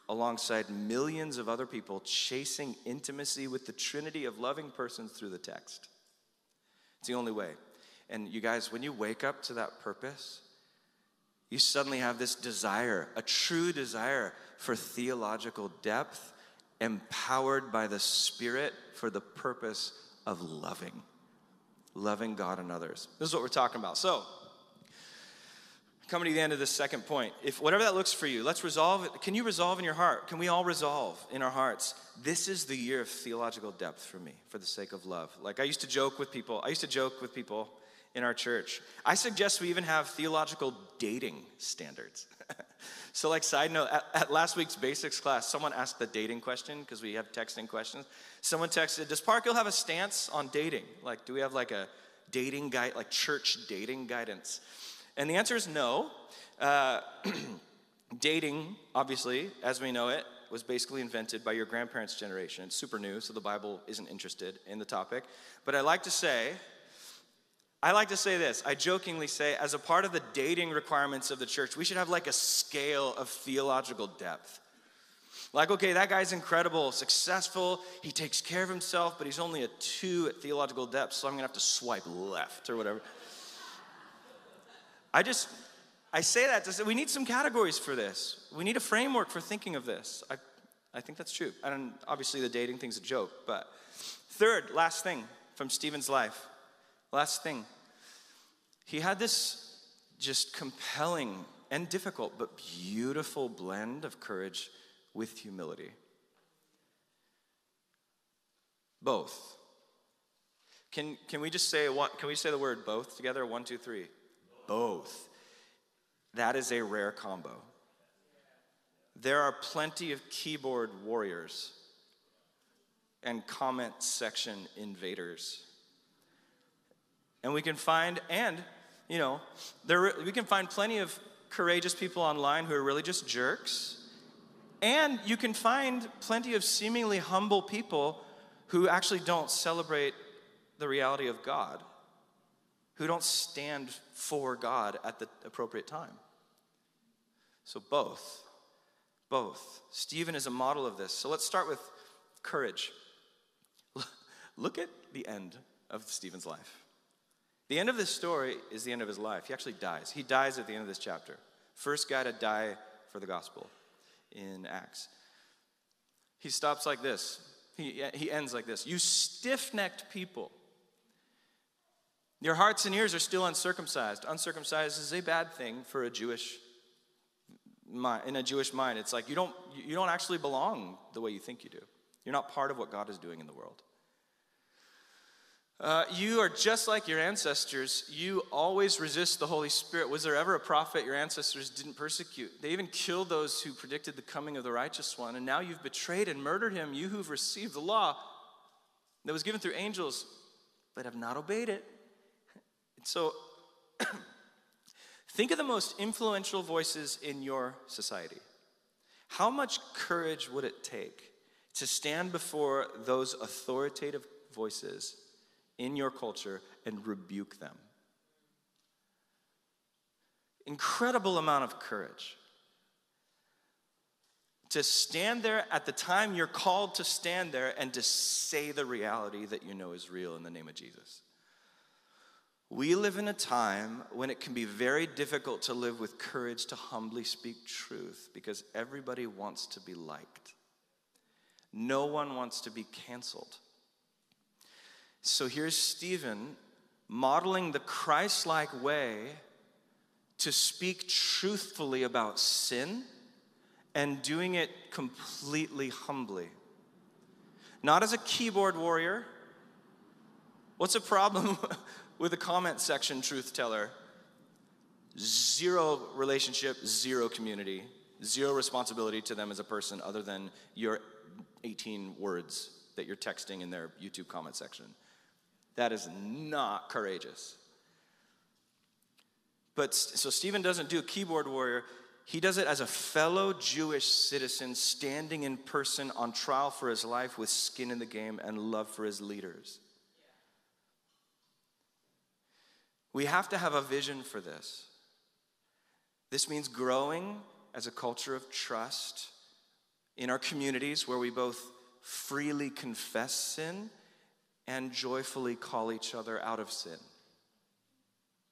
alongside millions of other people chasing intimacy with the trinity of loving persons through the text. It's the only way. And you guys, when you wake up to that purpose, you suddenly have this desire, a true desire for theological depth, empowered by the Spirit for the purpose of loving, loving God and others. This is what we're talking about. So, coming to the end of this second point, if whatever that looks for you, let's resolve it. Can you resolve in your heart? Can we all resolve in our hearts? This is the year of theological depth for me, for the sake of love. Like I used to joke with people, I used to joke with people in our church. I suggest we even have theological dating standards. so, like, side note, at, at, last week's basics class, someone asked the dating question because we have texting questions. Someone texted, Does Park Hill have a stance on dating? Like, do we have like a dating guide, like church dating guidance? And the answer is no. Uh, dating, obviously, as we know it, was basically invented by your grandparents' generation. It's super new, so the Bible isn't interested in the topic. But I like to say I like to say this. I jokingly say, as a part of the dating requirements of the church, we should have like a scale of theological depth. Like, okay, that guy's incredible, successful, he takes care of himself, but he's only a two at theological depth, so I'm gonna have to swipe left or whatever. I just, I say that to say we need some categories for this. We need a framework for thinking of this. I, I think that's true. And obviously, the dating thing's a joke, but third, last thing from Stephen's life Last thing, he had this just compelling and difficult but beautiful blend of courage with humility. Both. Can, can we just say one, can we say the word both together? One, two, three. Both. That is a rare combo. There are plenty of keyboard warriors and comment section invaders. And we can find, and, you know, there, we can find plenty of courageous people online who are really just jerks. And you can find plenty of seemingly humble people who actually don't celebrate the reality of God, who don't stand for God at the appropriate time. So, both. Both. Stephen is a model of this. So, let's start with courage. Look at the end of Stephen's life. The end of this story is the end of his life. He actually dies. He dies at the end of this chapter. First guy to die for the gospel in Acts. He stops like this. He, he ends like this You stiff necked people. Your hearts and ears are still uncircumcised. Uncircumcised is a bad thing for a Jewish mind, in a Jewish mind. It's like you don't, you don't actually belong the way you think you do. You're not part of what God is doing in the world. Uh, you are just like your ancestors. You always resist the Holy Spirit. Was there ever a prophet your ancestors didn't persecute? They even killed those who predicted the coming of the righteous one. And now you've betrayed and murdered him, you who've received the law that was given through angels, but have not obeyed it. And so, think of the most influential voices in your society. How much courage would it take to stand before those authoritative voices? In your culture and rebuke them. Incredible amount of courage. To stand there at the time you're called to stand there and to say the reality that you know is real in the name of Jesus. We live in a time when it can be very difficult to live with courage to humbly speak truth because everybody wants to be liked. No one wants to be canceled. So here's Stephen modeling the Christ like way to speak truthfully about sin and doing it completely humbly. Not as a keyboard warrior. What's a problem with a comment section truth teller? Zero relationship, zero community, zero responsibility to them as a person other than your 18 words that you're texting in their YouTube comment section. That is not courageous. But so Stephen doesn't do a keyboard warrior. He does it as a fellow Jewish citizen standing in person on trial for his life with skin in the game and love for his leaders. We have to have a vision for this. This means growing as a culture of trust in our communities where we both freely confess sin and joyfully call each other out of sin.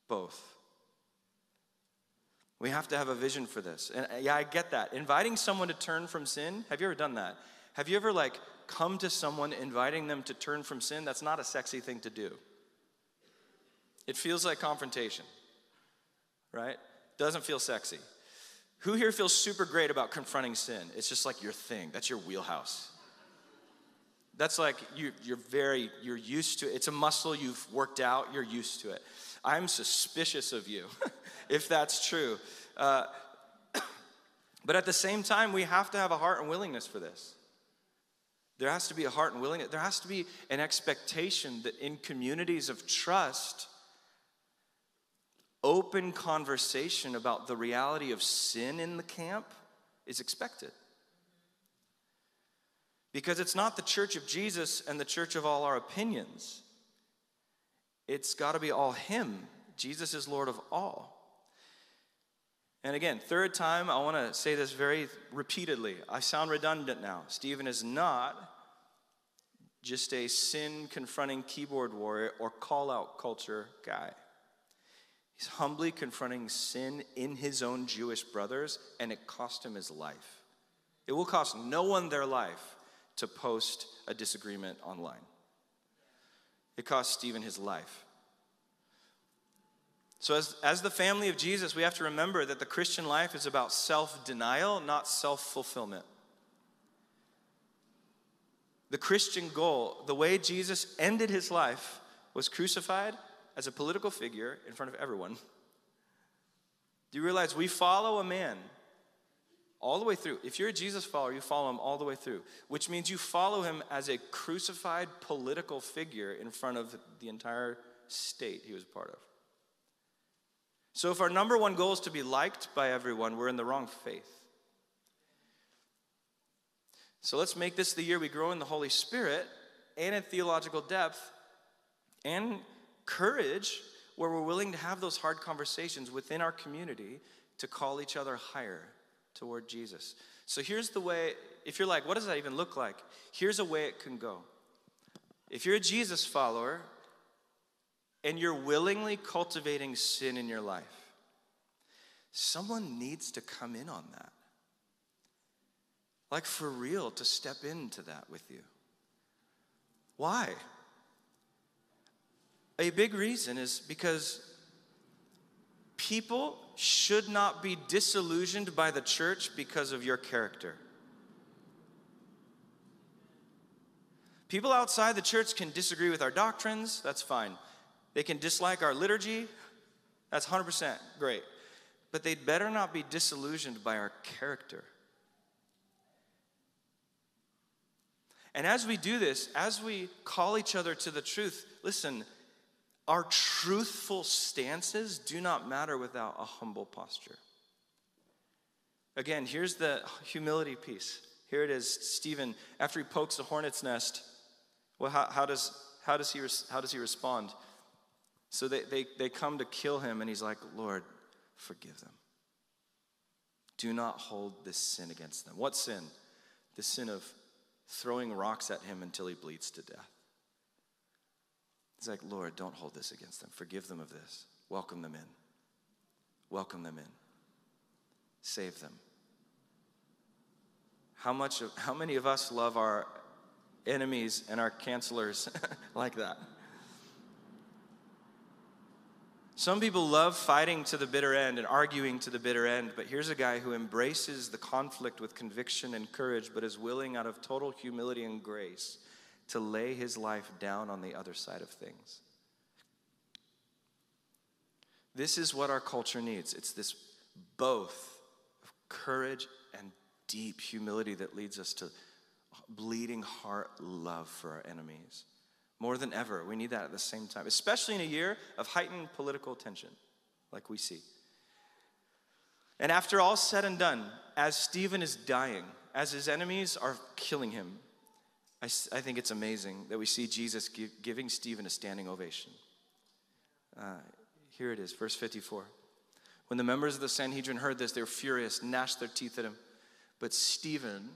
Both. We have to have a vision for this. And uh, yeah, I get that. Inviting someone to turn from sin, have you ever done that? Have you ever like come to someone inviting them to turn from sin? That's not a sexy thing to do. It feels like confrontation. Right? Doesn't feel sexy. Who here feels super great about confronting sin? It's just like your thing. That's your wheelhouse. That's like you, you're very, you're used to it. It's a muscle you've worked out, you're used to it. I'm suspicious of you if that's true. Uh, but at the same time, we have to have a heart and willingness for this. There has to be a heart and willingness. There has to be an expectation that in communities of trust, open conversation about the reality of sin in the camp is expected. Because it's not the church of Jesus and the church of all our opinions. It's got to be all Him. Jesus is Lord of all. And again, third time, I want to say this very repeatedly. I sound redundant now. Stephen is not just a sin confronting keyboard warrior or call out culture guy. He's humbly confronting sin in his own Jewish brothers, and it cost him his life. It will cost no one their life to post a disagreement online. It cost Stephen his life. So, as, as the family of Jesus, we have to remember that the Christian life is about self denial, not self fulfillment. The Christian goal, the way Jesus ended his life, was crucified as a political figure in front of everyone. Do you realize we follow a man all the way through? If you're a Jesus follower, you follow him all the way through, which means you follow him as a crucified political figure in front of the entire state he was part of. So, if our number one goal is to be liked by everyone, we're in the wrong faith. So, let's make this the year we grow in the Holy Spirit and in theological depth and courage where we're willing to have those hard conversations within our community to call each other higher toward Jesus. So here's the way, if you're like, what does that even look like? Here's a way it can go. If you're a Jesus follower and you're willingly cultivating sin in your life, someone needs to come in on that. Like for real, to step into that with you. Why? A big reason is because people should not be disillusioned by the church because of your character. People outside the church can disagree with our doctrines, that's fine. They can dislike our liturgy, that's 100% great. But they'd better not be disillusioned by our character. And as we do this, as we call each other to the truth, listen, our truthful stances do not matter without a humble posture. Again, here's the humility piece. Here it is Stephen, after he pokes the hornet's nest, well, how, how does, how, does he, how does he respond? So they, they, they come to kill him, and he's like, Lord, forgive them. Do not hold this sin against them. What sin? The sin of throwing rocks at him until he bleeds to death. He's like, Lord, don't hold this against them. Forgive them of this. Welcome them in. Welcome them in. Save them. How much of, how many of us love our enemies and our cancelers like that? Some people love fighting to the bitter end and arguing to the bitter end, but here's a guy who embraces the conflict with conviction and courage, but is willing out of total humility and grace to lay his life down on the other side of things. This is what our culture needs. It's this both of courage and deep humility that leads us to bleeding heart love for our enemies. More than ever, we need that at the same time, especially in a year of heightened political tension, like we see. And after all said and done, as Stephen is dying, as his enemies are killing him, I, I think it's amazing that we see Jesus give, giving Stephen a standing ovation. Uh, here it is, verse 54. When the members of the Sanhedrin heard this, they were furious, gnashed their teeth at him. But Stephen,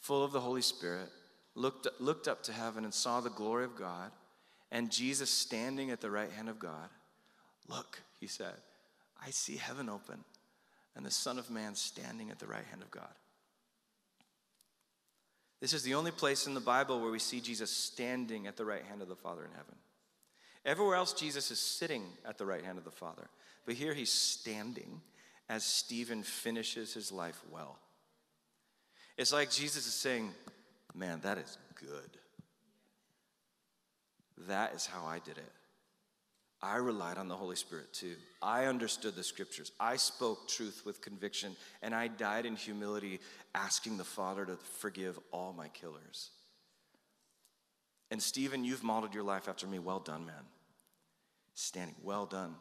full of the Holy Spirit, looked, looked up to heaven and saw the glory of God and Jesus standing at the right hand of God. Look, he said, I see heaven open and the Son of Man standing at the right hand of God. This is the only place in the Bible where we see Jesus standing at the right hand of the Father in heaven. Everywhere else, Jesus is sitting at the right hand of the Father. But here he's standing as Stephen finishes his life well. It's like Jesus is saying, Man, that is good. That is how I did it. I relied on the Holy Spirit too. I understood the scriptures. I spoke truth with conviction, and I died in humility, asking the Father to forgive all my killers. And Stephen, you've modeled your life after me. Well done, man. Standing, well done.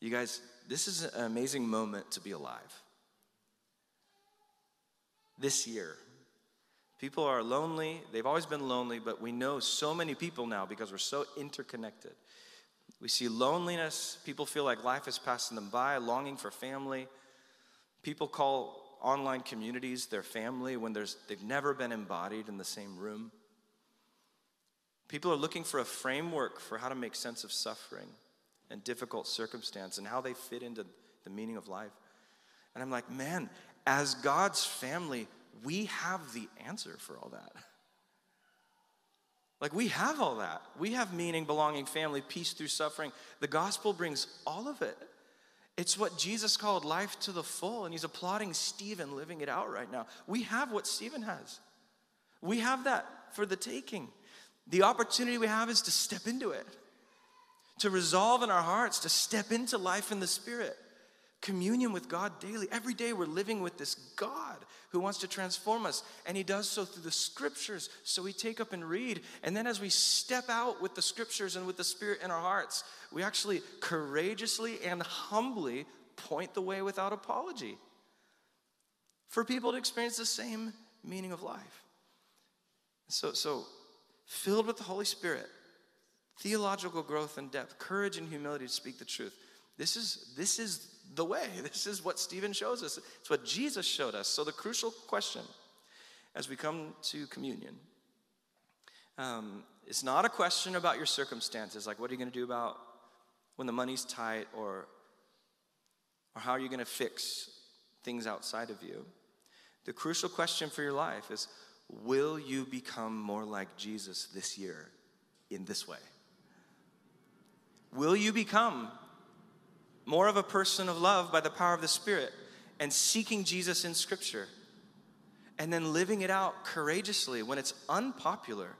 You guys, this is an amazing moment to be alive. This year, People are lonely. They've always been lonely, but we know so many people now because we're so interconnected. We see loneliness. People feel like life is passing them by, longing for family. People call online communities their family when there's, they've never been embodied in the same room. People are looking for a framework for how to make sense of suffering and difficult circumstance and how they fit into the meaning of life. And I'm like, man, as God's family, we have the answer for all that. Like, we have all that. We have meaning, belonging, family, peace through suffering. The gospel brings all of it. It's what Jesus called life to the full, and he's applauding Stephen living it out right now. We have what Stephen has. We have that for the taking. The opportunity we have is to step into it, to resolve in our hearts to step into life in the Spirit. Communion with God daily. Every day we're living with this God who wants to transform us, and He does so through the scriptures. So we take up and read, and then as we step out with the scriptures and with the Spirit in our hearts, we actually courageously and humbly point the way without apology for people to experience the same meaning of life. So, so filled with the Holy Spirit, theological growth and depth, courage and humility to speak the truth. This is, this is the way. This is what Stephen shows us. It's what Jesus showed us. So, the crucial question as we come to communion um, it's not a question about your circumstances, like what are you going to do about when the money's tight or, or how are you going to fix things outside of you. The crucial question for your life is will you become more like Jesus this year in this way? Will you become more of a person of love by the power of the Spirit and seeking Jesus in Scripture and then living it out courageously when it's unpopular?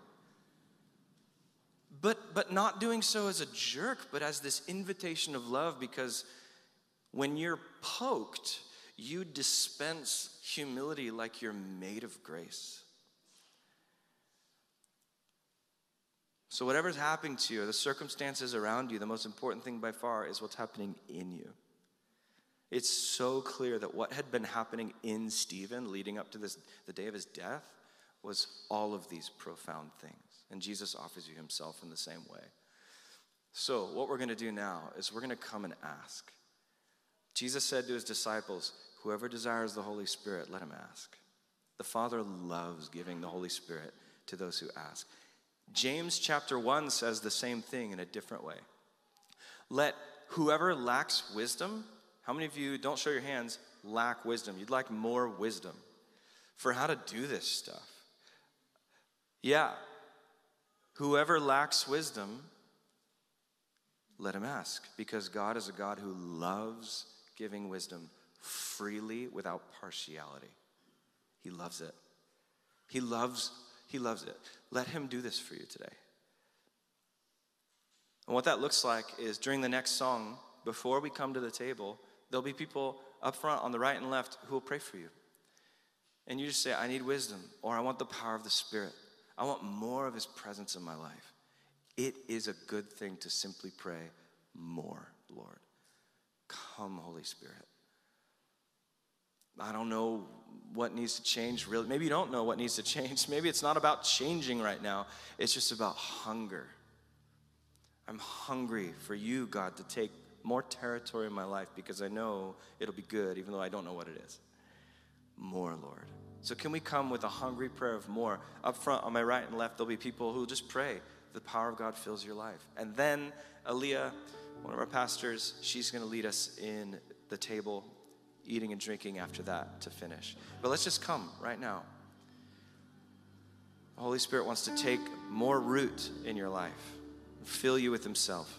But, but not doing so as a jerk, but as this invitation of love because when you're poked, you dispense humility like you're made of grace. So, whatever's happening to you, the circumstances around you, the most important thing by far is what's happening in you. It's so clear that what had been happening in Stephen leading up to this, the day of his death was all of these profound things. And Jesus offers you himself in the same way. So, what we're going to do now is we're going to come and ask. Jesus said to his disciples, Whoever desires the Holy Spirit, let him ask. The Father loves giving the Holy Spirit to those who ask. James chapter 1 says the same thing in a different way. Let whoever lacks wisdom, how many of you, don't show your hands, lack wisdom? You'd like more wisdom for how to do this stuff. Yeah. Whoever lacks wisdom, let him ask, because God is a God who loves giving wisdom freely without partiality. He loves it. He loves he loves it. Let him do this for you today. And what that looks like is during the next song, before we come to the table, there'll be people up front on the right and left who will pray for you. And you just say, I need wisdom, or I want the power of the Spirit. I want more of His presence in my life. It is a good thing to simply pray, More, Lord. Come, Holy Spirit. I don't know what needs to change really. Maybe you don't know what needs to change. Maybe it's not about changing right now, it's just about hunger. I'm hungry for you, God, to take more territory in my life because I know it'll be good, even though I don't know what it is. More, Lord. So, can we come with a hungry prayer of more? Up front, on my right and left, there'll be people who just pray. The power of God fills your life. And then, Aaliyah, one of our pastors, she's going to lead us in the table eating and drinking after that to finish. But let's just come right now. The Holy Spirit wants to take more root in your life, fill you with Himself.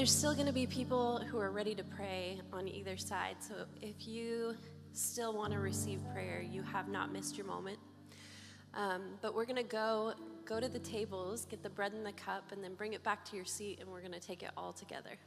there's still going to be people who are ready to pray on either side. So if you still want to receive prayer, you have not missed your moment. Um, but we're going to go go to the tables, get the bread and the cup, and then bring it back to your seat, and we're going to take it all together.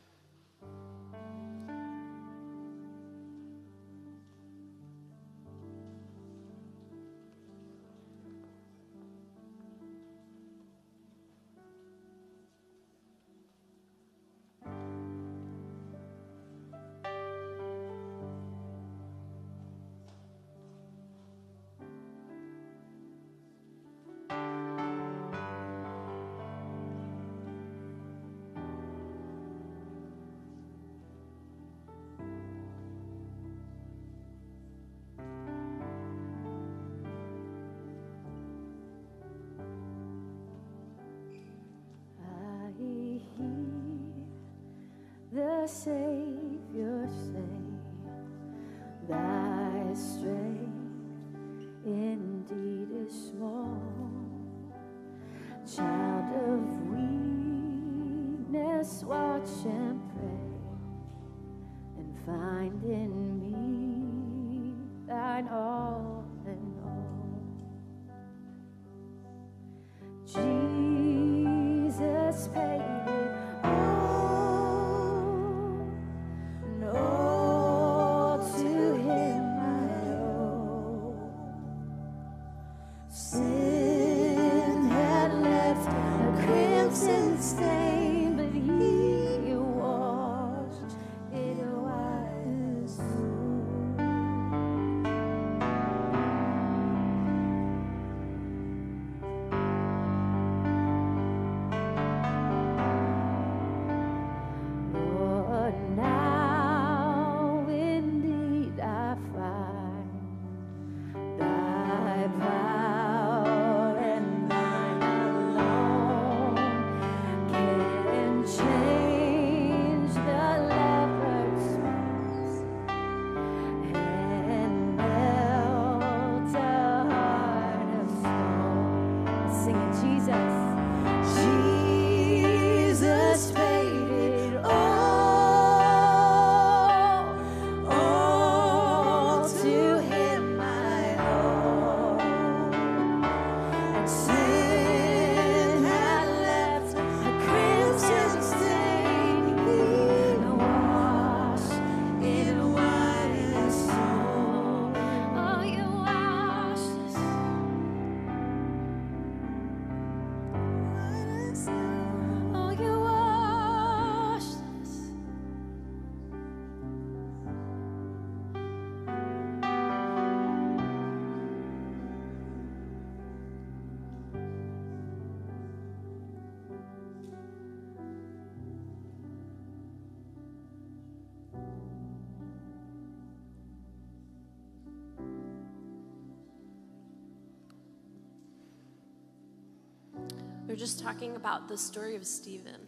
We are just talking about the story of Stephen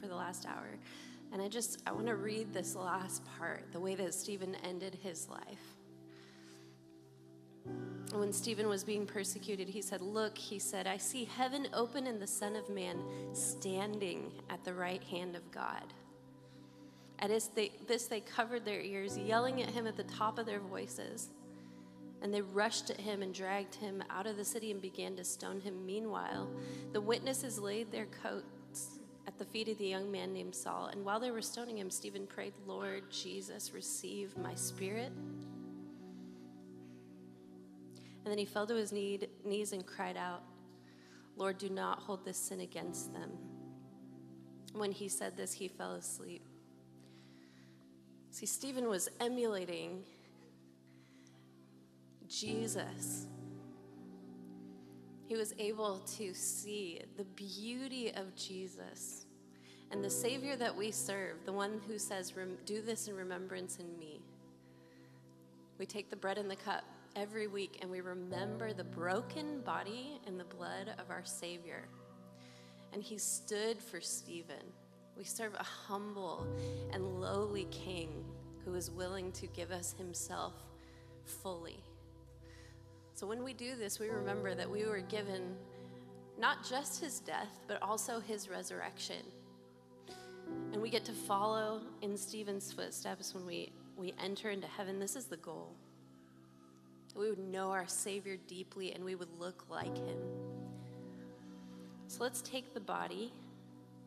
for the last hour. And I just, I want to read this last part, the way that Stephen ended his life. When Stephen was being persecuted, he said, Look, he said, I see heaven open and the Son of Man standing at the right hand of God. At this they, this, they covered their ears, yelling at him at the top of their voices. And they rushed at him and dragged him out of the city and began to stone him. Meanwhile, the witnesses laid their coats at the feet of the young man named Saul. And while they were stoning him, Stephen prayed, Lord Jesus, receive my spirit. And then he fell to his knee, knees and cried out, Lord, do not hold this sin against them. When he said this, he fell asleep. See, Stephen was emulating Jesus. He was able to see the beauty of Jesus and the Savior that we serve, the one who says, Do this in remembrance in me. We take the bread and the cup every week and we remember the broken body and the blood of our Savior. And he stood for Stephen. We serve a humble and lowly King who is willing to give us himself fully. So when we do this, we remember that we were given not just his death, but also his resurrection. And we get to follow in Stephen's footsteps when we, we enter into heaven. This is the goal. We would know our Savior deeply and we would look like him. So let's take the body.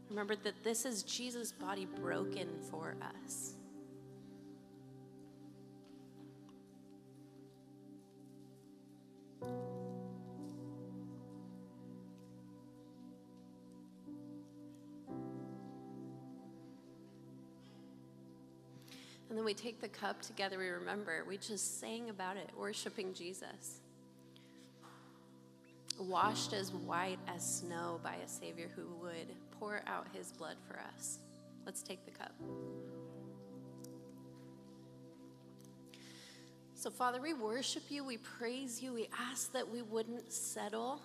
Remember that this is Jesus' body broken for us. And then we take the cup together, we remember, we just sang about it, worshiping Jesus. Washed as white as snow by a Savior who would pour out his blood for us. Let's take the cup. So, Father, we worship you, we praise you, we ask that we wouldn't settle.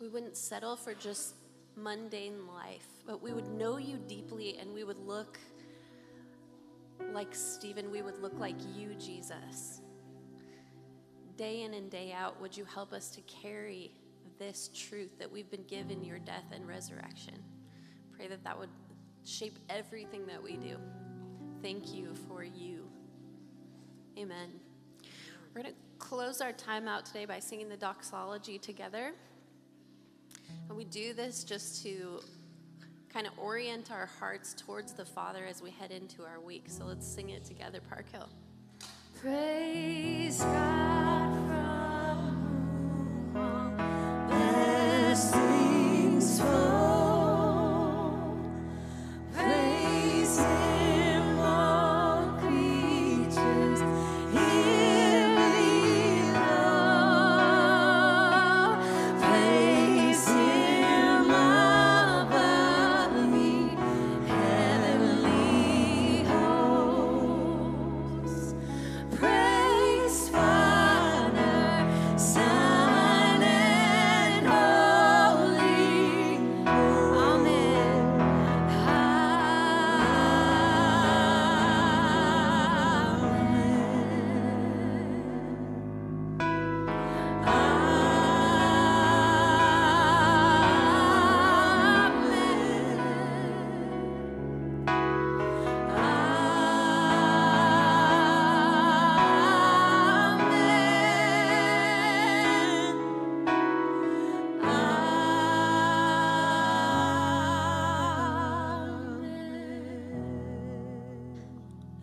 We wouldn't settle for just mundane life, but we would know you deeply and we would look like Stephen, we would look like you, Jesus. Day in and day out, would you help us to carry this truth that we've been given your death and resurrection? Pray that that would shape everything that we do. Thank you for you. Amen. We're going to close our time out today by singing the doxology together. And we do this just to kind of orient our hearts towards the Father as we head into our week. So let's sing it together, Park Hill. Praise God from whom all blessings flow.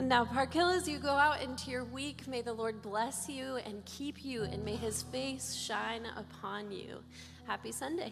Now, Park Hill, as you go out into your week, may the Lord bless you and keep you, and may his face shine upon you. Happy Sunday.